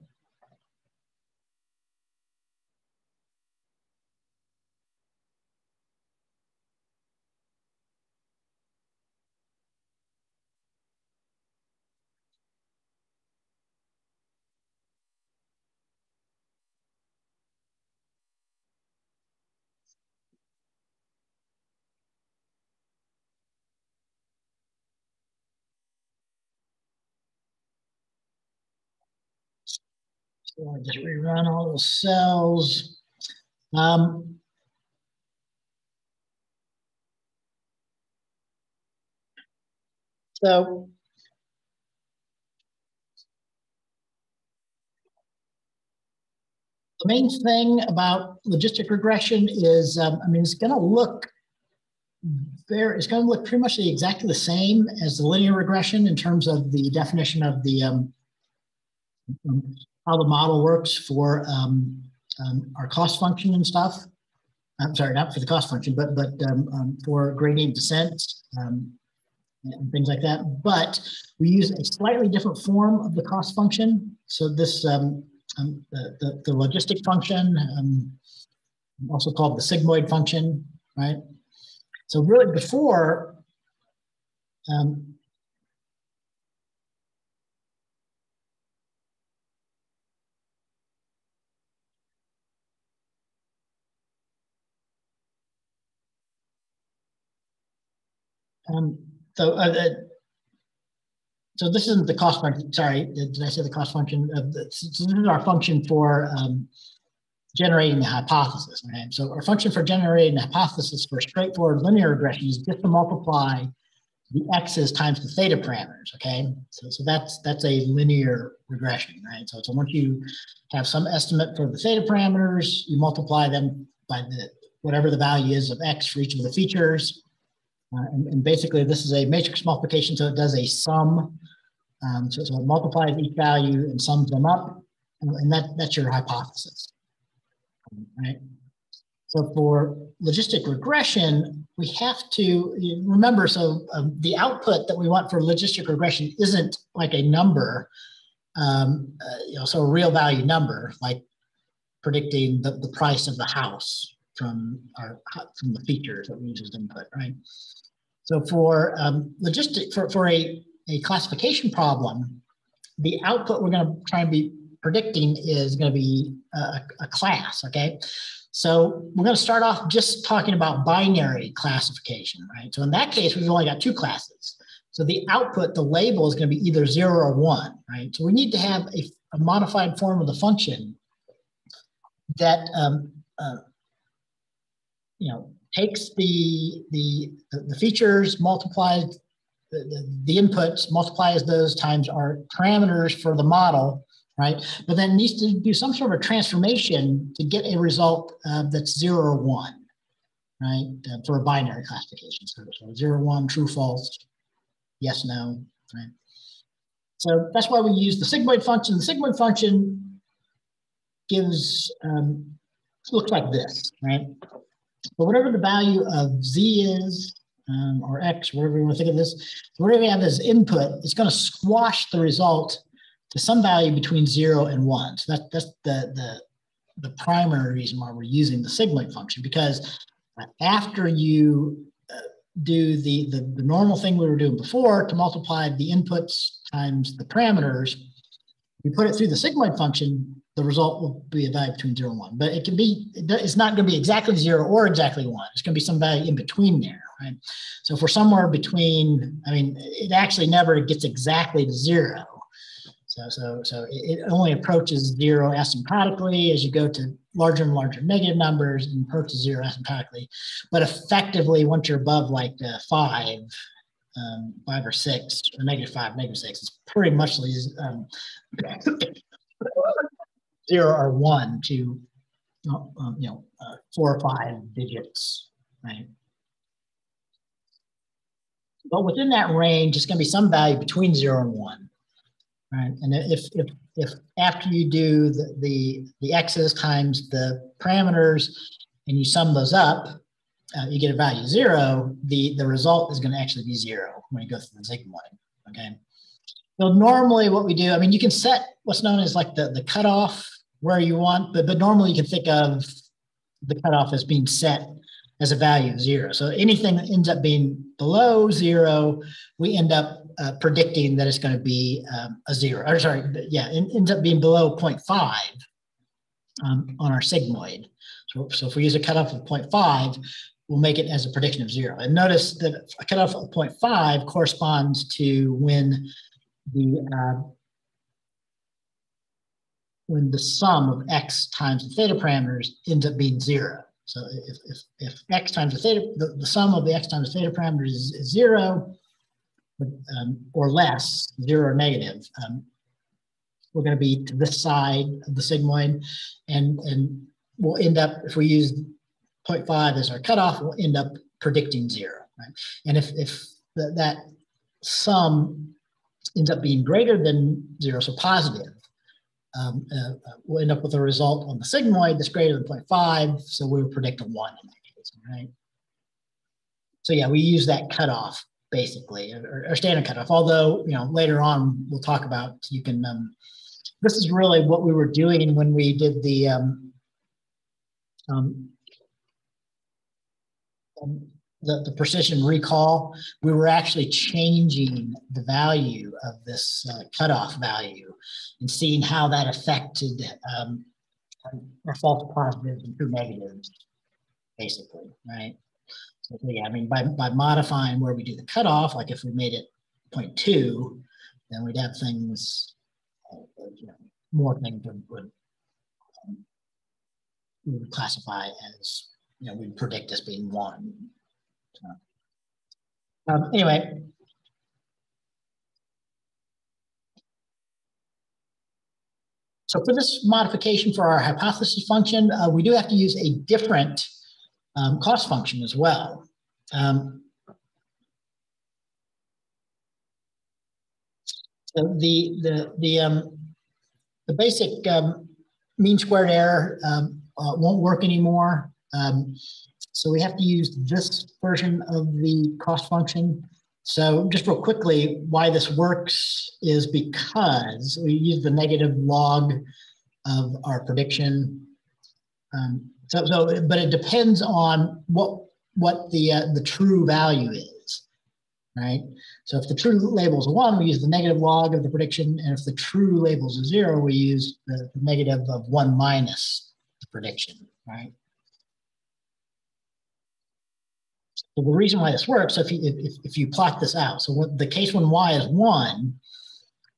So just rerun all the cells. Um, so the main thing about logistic regression is, um, I mean, it's going to look very, it's going to look pretty much the, exactly the same as the linear regression in terms of the definition of the um, how the model works for um, um, our cost function and stuff. I'm sorry, not for the cost function, but but um, um for gradient descent um, and things like that. But we use a slightly different form of the cost function. So this um, the, the, the logistic function, also called the sigmoid function, right? So really before um, Um, so, uh, uh, so this isn't the cost function. Sorry, did I say the cost function? Uh, so this is our function for um, generating the hypothesis. Right? So our function for generating the hypothesis for straightforward linear regression is just to multiply the x's times the theta parameters, okay? So, so that's that's a linear regression, right? So, so once you have some estimate for the theta parameters, you multiply them by the whatever the value is of x for each of the features. Uh, and, and, basically, this is a matrix multiplication, so it does a sum. Um, so, so it multiplies each value and sums them up, and, and that, that's your hypothesis, right? So for logistic regression, we have to remember, so um, the output that we want for logistic regression isn't like a number, um, uh, you know, so a real value number, like predicting the, the price of the house from our from the features that we use as input, right? So for um, logistic, for, for a, a classification problem, the output we're going to try and be predicting is going to be a, a class, okay? So we're going to start off just talking about binary classification, right? So in that case, we've only got two classes. So the output, the label is going to be either zero or one, right? So we need to have a, a modified form of the function that, um, uh, you know, takes the, the, the features, multiplies the, the, the inputs, multiplies those times our parameters for the model, right? But then needs to do some sort of a transformation to get a result uh, that's zero or one, right? Uh, for a binary classification. So, so zero, one, true, false, yes, no, right? So that's why we use the sigmoid function. The sigmoid function gives, um, looks like this, right? But whatever the value of z is, um, or x, whatever you want to think of this, whatever you have as input, it's going to squash the result to some value between zero and one. So that, that's the, the, the primary reason why we're using the sigmoid function because after you uh, do the, the, the normal thing we were doing before to multiply the inputs times the parameters, you put it through the sigmoid function, the result will be a value between zero and one. But it can be, it's not going to be exactly zero or exactly one. It's going to be some value in between there, right? So we're somewhere between, I mean, it actually never gets exactly to zero. So, so, so it only approaches zero asymptotically as you go to larger and larger negative numbers and approaches zero asymptotically. But effectively, once you're above like uh, five, um, five or six, or negative five, negative six, it's pretty much um, zero or one to um, you know uh, four or five digits, right? But within that range, it's going to be some value between zero and one. Right, and if, if, if after you do the, the, the x's times the parameters and you sum those up, uh, you get a value zero, the, the result is going to actually be zero when you go through the sigmoid, okay? So normally what we do, I mean, you can set what's known as like the, the cutoff where you want, but, but normally you can think of the cutoff as being set as a value of zero. So anything that ends up being below zero, we end up uh, predicting that it's going to be um, a zero, or sorry, yeah, it ends up being below 0.5 um, on our sigmoid. So, so if we use a cutoff of 0.5, we'll make it as a prediction of zero. And notice that a cutoff of 0.5 corresponds to when the uh, when the sum of x times the theta parameters ends up being zero. So if, if, if x times the theta, the, the sum of the x times the theta parameters is, is zero, um, or less, zero or negative, um, we're going to be to this side of the sigmoid, and and we'll end up if we use 0.5 as our cutoff, we'll end up predicting zero. Right? And if if the, that sum ends up being greater than zero, so positive, um, uh, we'll end up with a result on the sigmoid that's greater than 0.5, so we'll predict a one in that case, right? So yeah, we use that cutoff basically, or, or standard cutoff. Although, you know, later on we'll talk about you can. Um, this is really what we were doing when we did the um, um, um, the, the precision recall. We were actually changing the value of this uh, cutoff value and seeing how that affected um, our false positives and true negatives, basically, right? So yeah, I mean, by, by modifying where we do the cutoff, like if we made it 0.2, then we'd have things, uh, you know, more things would, would um, we would classify as, you know, we'd predict as being one. Um, anyway, so for this modification for our hypothesis function, uh, we do have to use a different um, cost function as well. Um, the the the um, the basic um, mean squared error um, uh, won't work anymore. Um, so we have to use this version of the cost function. So just real quickly, why this works is because we use the negative log of our prediction. Um, so, so, but it depends on what what the uh, the true value is, right? So if the true label is one, we use the negative log of the prediction, and if the true label is zero, we use the, the negative of one minus the prediction, right? So the reason why this works, so if you, if, if you plot this out, so the case when y is one,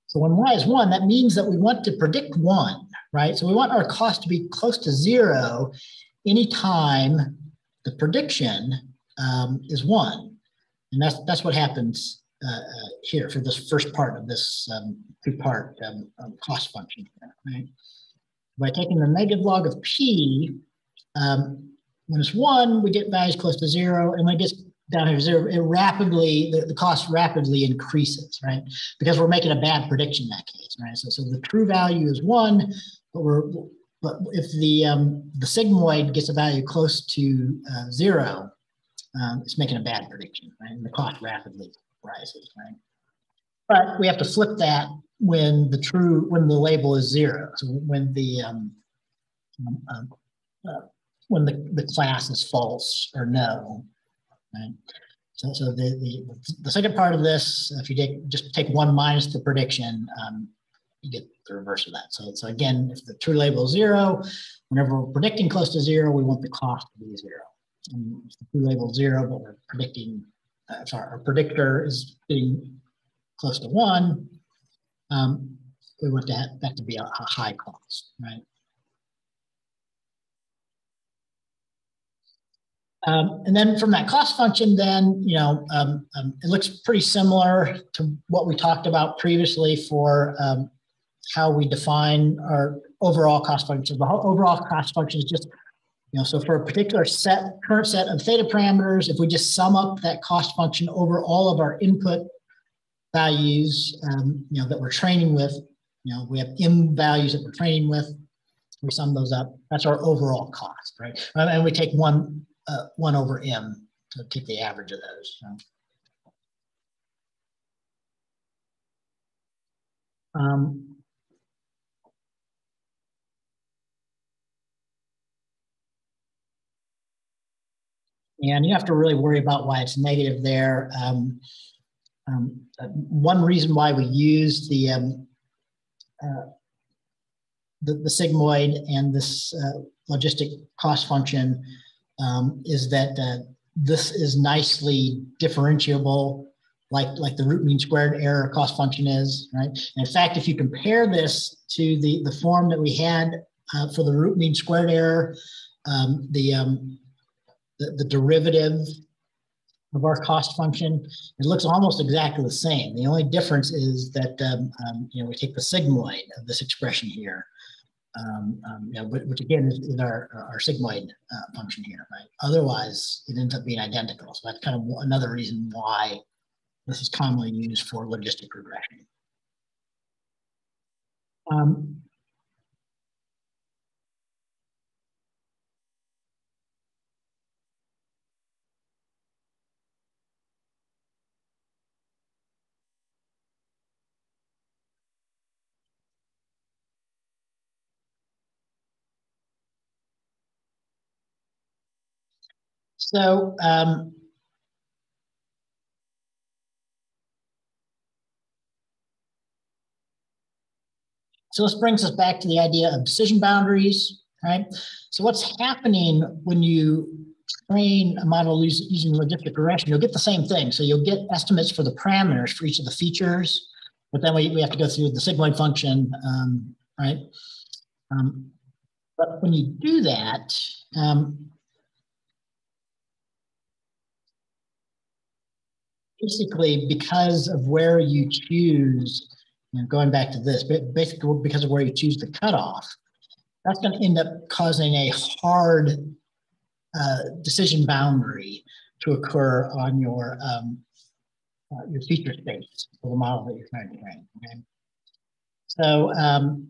so when y is one, that means that we want to predict one, right? So we want our cost to be close to zero anytime the prediction um, is one. And that's, that's what happens uh, uh, here for this first part of this um, two-part um, um cost function, right? By taking the negative log of p, um, when it's one, we get values close to zero, and when it gets down here zero, it rapidly, the, the cost rapidly increases, right? Because we're making a bad prediction in that case, right? So, so the true value is one, but we're, but if the, um, the sigmoid gets a value close to uh, zero, um, it's making a bad prediction, right? And the cost rapidly rises, right? But we have to flip that when the true, when the label is zero. So when the, um, um, um uh, when the, the class is false or no. Right? So, so the, the, the second part of this, if you take just take one minus the prediction, um, you get the reverse of that. So, so again, if the true label is zero, whenever we're predicting close to zero, we want the cost to be zero. And if the true label is zero, but we're predicting, uh, sorry, our predictor is being close to one, um, we want that, that to be a, a high cost, right? Um, and then from that cost function, then, you know, um, um, it looks pretty similar to what we talked about previously for um, how we define our overall cost function. The overall cost function is just, you know, so for a particular set, current set of theta parameters, if we just sum up that cost function over all of our input values, um, you know, that we're training with, you know, we have m values that we're training with, we sum those up, that's our overall cost, right? And we take one uh, 1 over m to take the average of those. So. Um, and you have to really worry about why it's negative there. Um, um, uh, one reason why we use the, um, uh, the, the sigmoid and this uh, logistic cost function um, is that uh, this is nicely differentiable like, like the root mean squared error cost function is, right? And in fact, if you compare this to the, the form that we had uh, for the root mean squared error, um, the, um, the, the derivative of our cost function, it looks almost exactly the same. The only difference is that, um, um, you know, we take the sigmoid of this expression here um, um, you know, which again is, is our, our sigmoid uh, function here, right? Otherwise, it ends up being identical. So that's kind of another reason why this is commonly used for logistic regression. Um, So um, so this brings us back to the idea of decision boundaries, right? So what's happening when you train a model using logistic regression, you'll get the same thing. So you'll get estimates for the parameters for each of the features, but then we, we have to go through the sigmoid function, um, right? Um, but when you do that, um, basically because of where you choose you know, going back to this, but basically because of where you choose the cutoff, that's going to end up causing a hard uh, decision boundary to occur on your um, uh, your feature space for the model that you're trying to train. Okay, so um,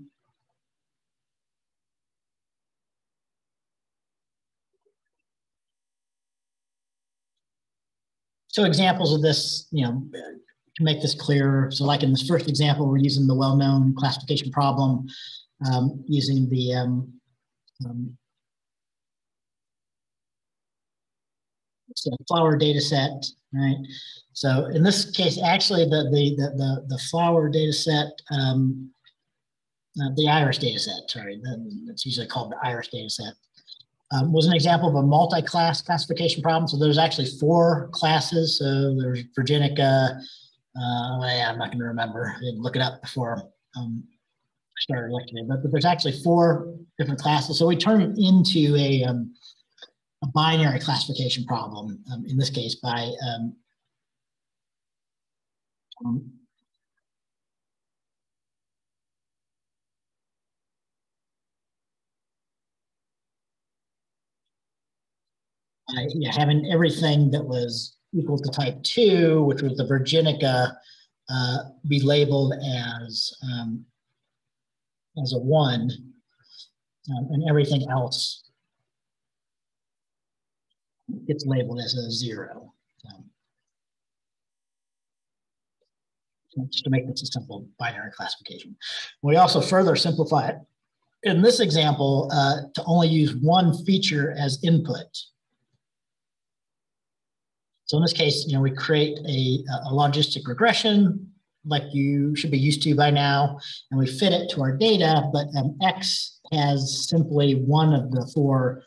so examples of this, you know, to make this clearer. So like in this first example, we're using the well-known classification problem um, using the um, um, so flower data set, right? So in this case, actually the, the, the, the, the flower data set, um, uh, the iris data set, sorry, that's usually called the iris data set, um, was an example of a multi-class classification problem. So there's actually four classes. So there's Virginica, uh, yeah, I'm not going to remember. I didn't look it up before um, I started lecturing, but, but, there's actually four different classes. So we turn it into a, um, a binary classification problem, um, in this case by um, yeah, having everything that was equal to type 2, which was the Virginica, uh, be labeled as, um, as a 1, um, and everything else gets labeled as a 0. Um, just to make this a simple binary classification. We also further simplify it in this example uh, to only use one feature as input. So in this case, you know, we create a, a logistic regression like you should be used to by now, and we fit it to our data, but um, X has simply one of the four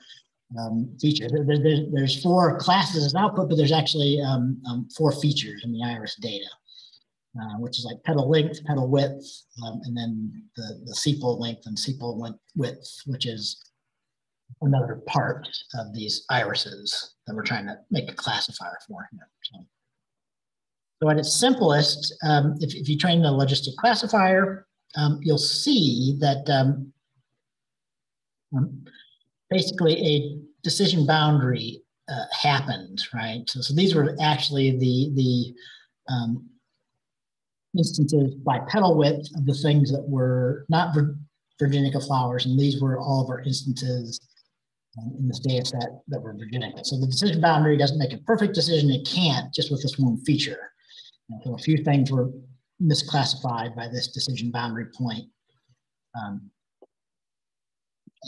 um, features. There, there, there's four classes as output, but there's actually um, um, four features in the iris data, uh, which is like petal length, petal width, um, and then the, the sepal length and sepal width, which is another part of these irises that we're trying to make a classifier for here. So, at its simplest, um, if, if you train the logistic classifier, um, you'll see that um, um basically a decision boundary uh, happened, right? So, so these were actually the, the um, instances by petal width of the things that were not Virginica flowers, and these were all of our instances in this data set that we're Virginica. So the decision boundary doesn't make a perfect decision. It can't just with this one feature. so a few things were misclassified by this decision boundary point. Um,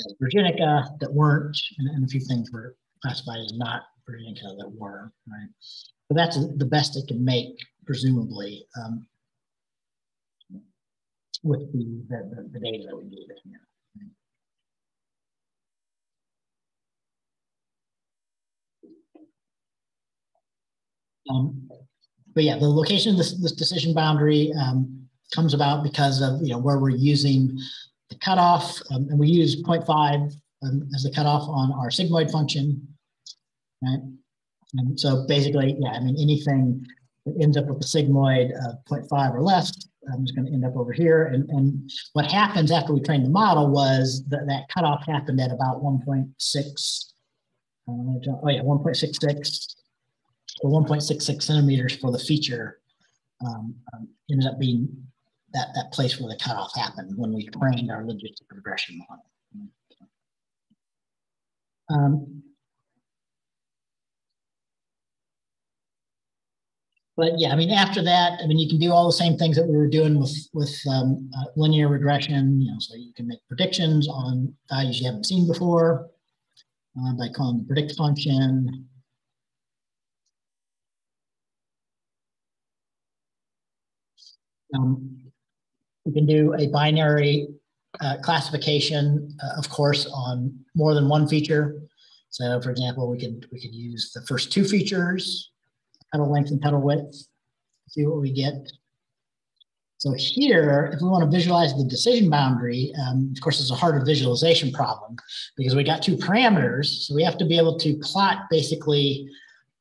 as Virginica that weren't, and, and, a few things were classified as not Virginica that were, right? But that's the best it can make, presumably, um, with the, the, the, data that we gave it here. Um, but yeah, the location of this, this decision boundary um, comes about because of you know where we're using the cutoff, um, and we use 0.5 um, as the cutoff on our sigmoid function, right? And so basically, yeah, I mean anything that ends up with a sigmoid of 0.5 or less um, is going to end up over here. And, and what happens after we trained the model was that that cutoff happened at about 1.6. Uh, oh yeah, 1.66 or 1.66 centimeters for the feature um, um, ended up being that, that place where the cutoff happened when we trained our logistic regression model. Um, but yeah, I mean, after that, I mean, you can do all the same things that we were doing with with um, uh, linear regression. You know, so you can make predictions on values you haven't seen before uh, by calling the predict function. Um, we can do a binary uh, classification, uh, of course, on more than one feature. So, for example, we can we can use the first two features, petal length and petal width, see what we get. So here, if we want to visualize the decision boundary, um, of course, it's a harder visualization problem because we got two parameters. So we have to be able to plot basically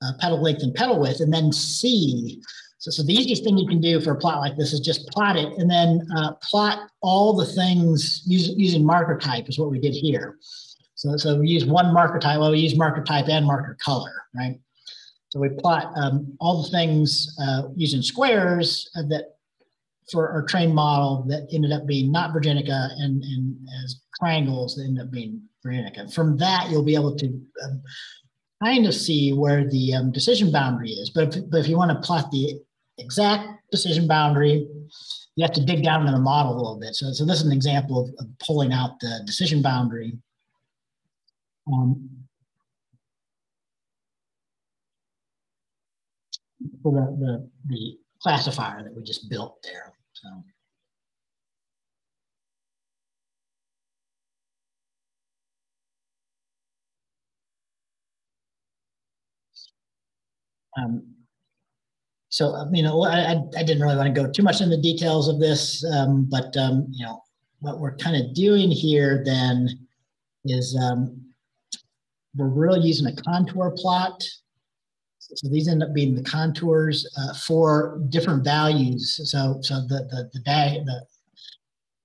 uh, petal length and petal width and then see so So, the easiest thing you can do for a plot like this is just plot it and then uh, plot all the things use, using marker type is what we did here. So, so we use one marker type, well, we use marker type and marker color, right? So we plot um, all the things uh, using squares uh, that for our trained model that ended up being not Virginica and, and as triangles that ended up being Virginica. From that, you'll be able to um, kind of see where the um, decision boundary is. But if, but if you want to plot the exact decision boundary, you have to dig down into the model a little bit. So, so this is an example of, of pulling out the decision boundary. Um, for the, the, the classifier that we just built there. So. Um, so, you know, I, I didn't really want to go too much into the details of this, um, but, um, you know, what we're kind of doing here then is um, we're really using a contour plot. So these end up being the contours uh, for different values. So, so the, the, the, dash, the,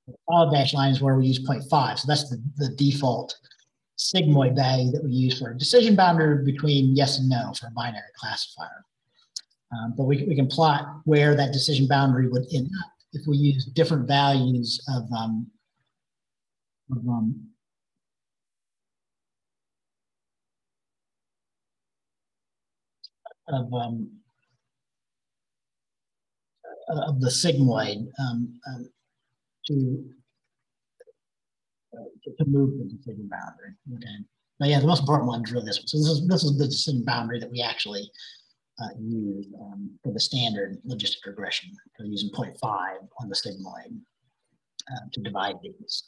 the solid dash line is where we use 0.5. So that's the, the default sigmoid value that we use for a decision boundary between yes and no for a binary classifier. Um, but we, we can plot where that decision boundary would end up if we use different values of, um, of um, of um, of the sigmoid um, um, to uh, to move the decision boundary. Okay. But yeah, the most important one is really this one. So this is this is the decision boundary that we actually uh, use um, for the standard logistic regression. We're using 0.5 on the sigmoid uh, to divide these.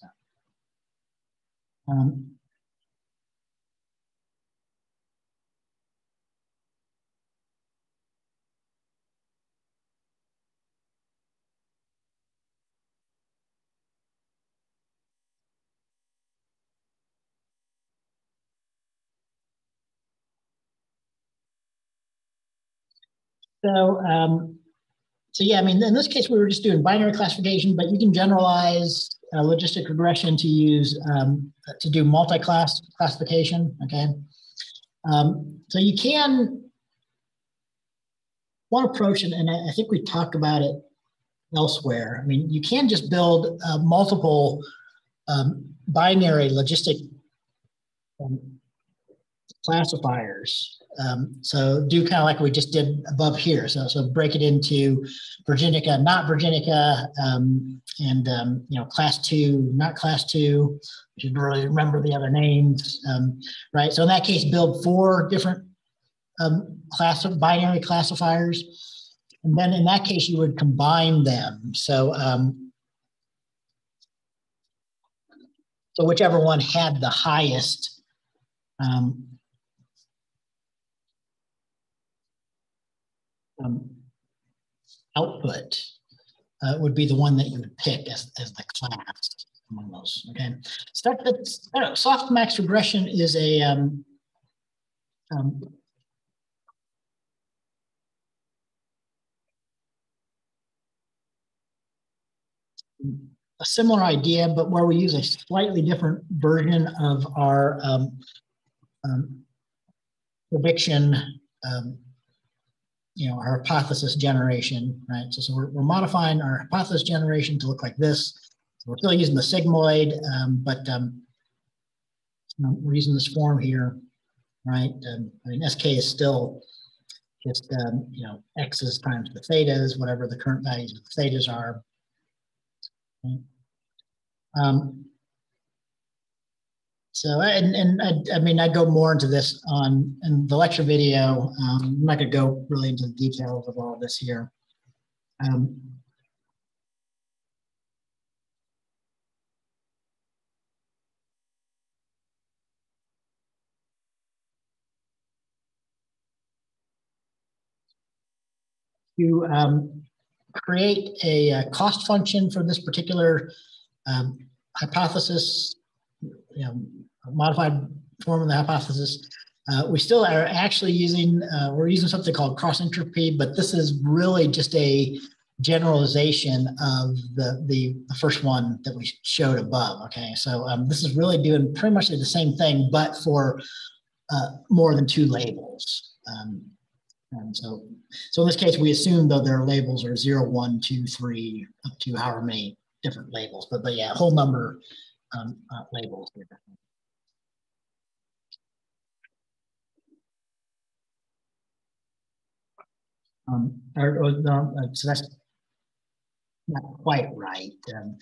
Um, So, um, so yeah, I mean, in this case, we were just doing binary classification, but you can generalize uh, logistic regression to use um, to do multi-class classification. Okay, um, so you can one approach, and, and I think we talked about it elsewhere. I mean, you can just build uh, multiple um, binary logistic um, classifiers um, so do kind of like we just did above here. So, so break it into Virginica, not Virginica, um, and um, you know, class two, not class two. You should really remember the other names, um, right? So in that case, build four different um, class of binary classifiers, and then in that case, you would combine them. So um, so whichever one had the highest um, um, output uh, would be the one that you would pick as, as the class among those. Okay, Start, uh, softmax regression is a um, um, a similar idea, but where we use a slightly different version of our um, um, prediction um, you know, our hypothesis generation, right? So, so we're, we're modifying our hypothesis generation to look like this. We're still using the sigmoid, um, but um, we're using this form here, right? Um, I mean, SK is still just, um, you know, X's times the thetas, whatever the current values of the thetas are. Um, so, and, and I, I, mean, I go more into this on in the lecture video. Um, I'm not going to go really into the details of all of this here. Um, to um, create a, a, cost function for this particular um, hypothesis, you know, modified form of the hypothesis, Uh, we still are actually using, uh, we're using something called cross entropy, but this is really just a generalization of the, the, first one that we showed above. Okay, so um, this is really doing pretty much the same thing, but for uh, more than two labels. Um, and so, so in this case, we assume though their labels are zero, one, two, three, up to however many different labels. But but yeah, whole number um, uh, labels here. Um, or, or, no, uh, so that's not quite right. Um,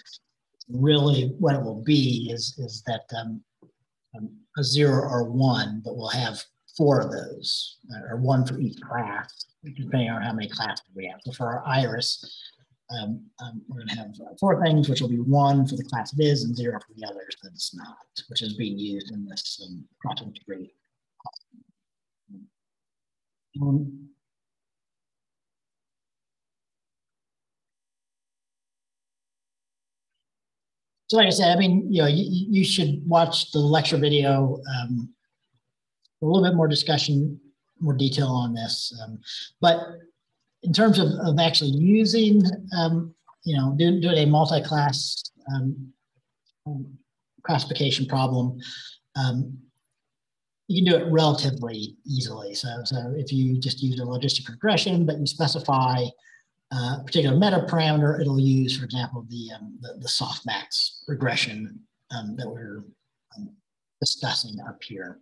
really, what it will be is is that um, um, a zero or one, but we'll have four of those, uh, or one for each class, depending on how many classes we have. So for our iris, um, um, we're going to have four things, which will be one for the class is and zero for the others that it's not, which is being used in this um, cross degree. Um, so like I said, I mean, you know, you, you should watch the lecture video, um, a little bit more discussion, more detail on this. Um, but in terms of, of actually using, um, you know, doing, doing a multi-class um, um, classification problem, um, you can do it relatively easily. So, so if you just use a logistic regression, but you specify uh, a particular meta parameter, it'll use, for example, the, um, the, the, softmax regression um, that we're discussing up here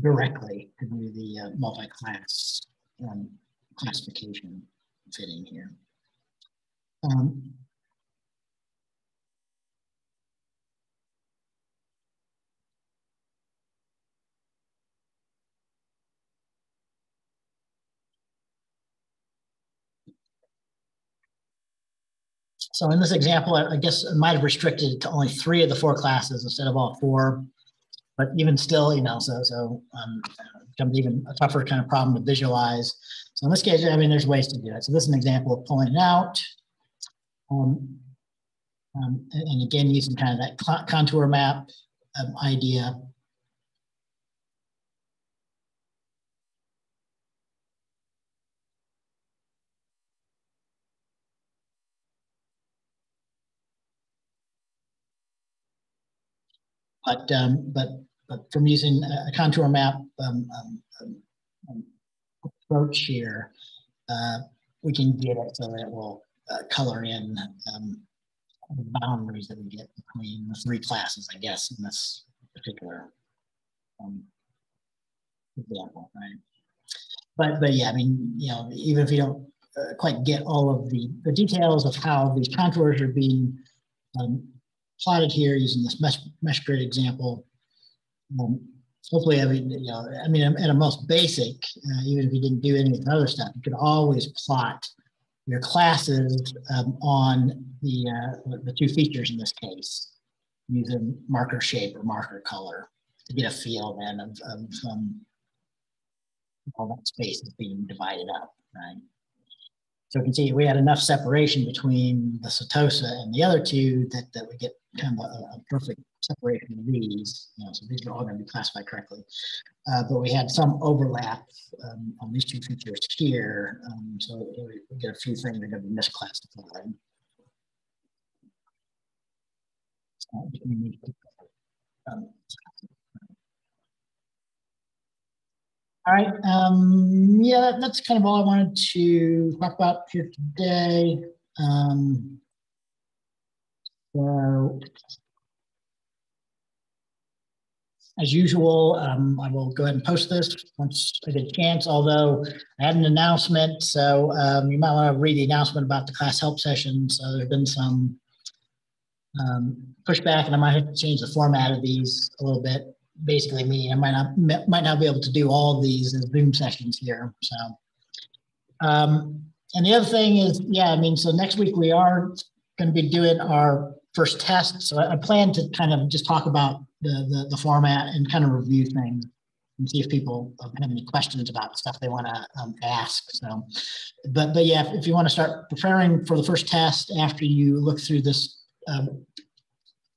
directly to do the uh, multi-class um, classification fitting here. Um, So in this example, I guess I might have restricted to only three of the four classes instead of all four. But even still, you know, so so um, becomes even a tougher kind of problem to visualize. So in this case, I mean, there's ways to do it. So this is an example of pulling it out. Um, um, and, again, using kind of that contour map idea. But, um, but, but from using a contour map um, um, approach here, uh, we can get it so that it will uh, color in um, the boundaries that we get between the three classes, I guess, in this particular um, example, right? But, but yeah, I mean, you know, even if you don't uh, quite get all of the, the details of how these contours are being um, plotted here using this mesh, mesh grid example, um, hopefully, I mean, you know, I mean, at a most basic, uh, even if you didn't do any of the other stuff, you could always plot your classes um, on the, uh, the two features in this case, using marker shape or marker color to get a feel then of, of um, all that space is being divided up, right? So you can see we had enough separation between the Setosa and the other two that, that we get kind of a, a perfect separation of these. You know, so these are all going to be classified correctly. Uh, but we had some overlap um, on these two features here. Um, so we get a few things that are going to be misclassified. Um, all right. Um, yeah, that's kind of all I wanted to talk about here today. Um, so, as usual, um, I will go ahead and post this once I get a chance, although I had an announcement. So um, you might want to read the announcement about the class help session. So there's been some um, pushback and I might have to change the format of these a little bit basically meaning I might not might not be able to do all these as Zoom sessions here. So, um, and the other thing is, yeah, I mean, so next week we are going to be doing our first test. So I, I plan to kind of just talk about the, the, the format and kind of review things and see if people have any questions about stuff they want to um, ask. So, but but yeah, if, if you want to start preparing for the first test after you look through this um,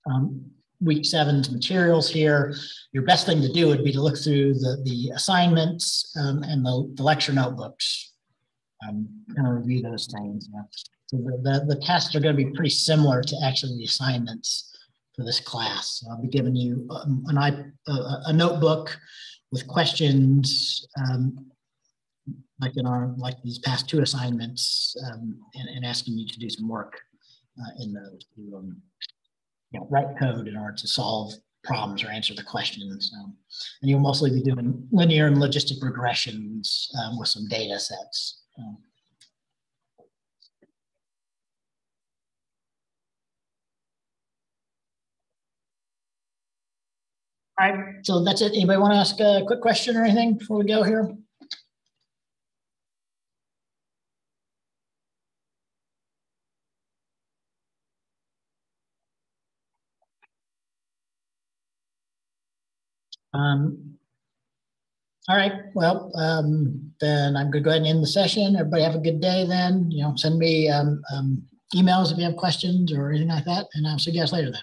um, week seven's materials here, your best thing to do would be to look through the, the assignments um, and the, the lecture notebooks. Um, kind of review those things. yeah. So the, the, the tests are going to be pretty similar to actually the assignments for this class. I'll be giving you um, an i a, a notebook with questions um, like in our like these past two assignments um, and, and asking you to do some work uh, in those you know, write code in order to solve problems or answer the questions. Um, and you'll mostly be doing linear and logistic regressions um, with some data sets. Um, All right, so that's it. Anybody want to ask a quick question or anything before we go here? Um, all right, well, um, then I'm gonna go ahead and end the session. Everybody have a good day then, you know, send me, um, um, emails if you have questions or anything like that, and I'll see you guys later then.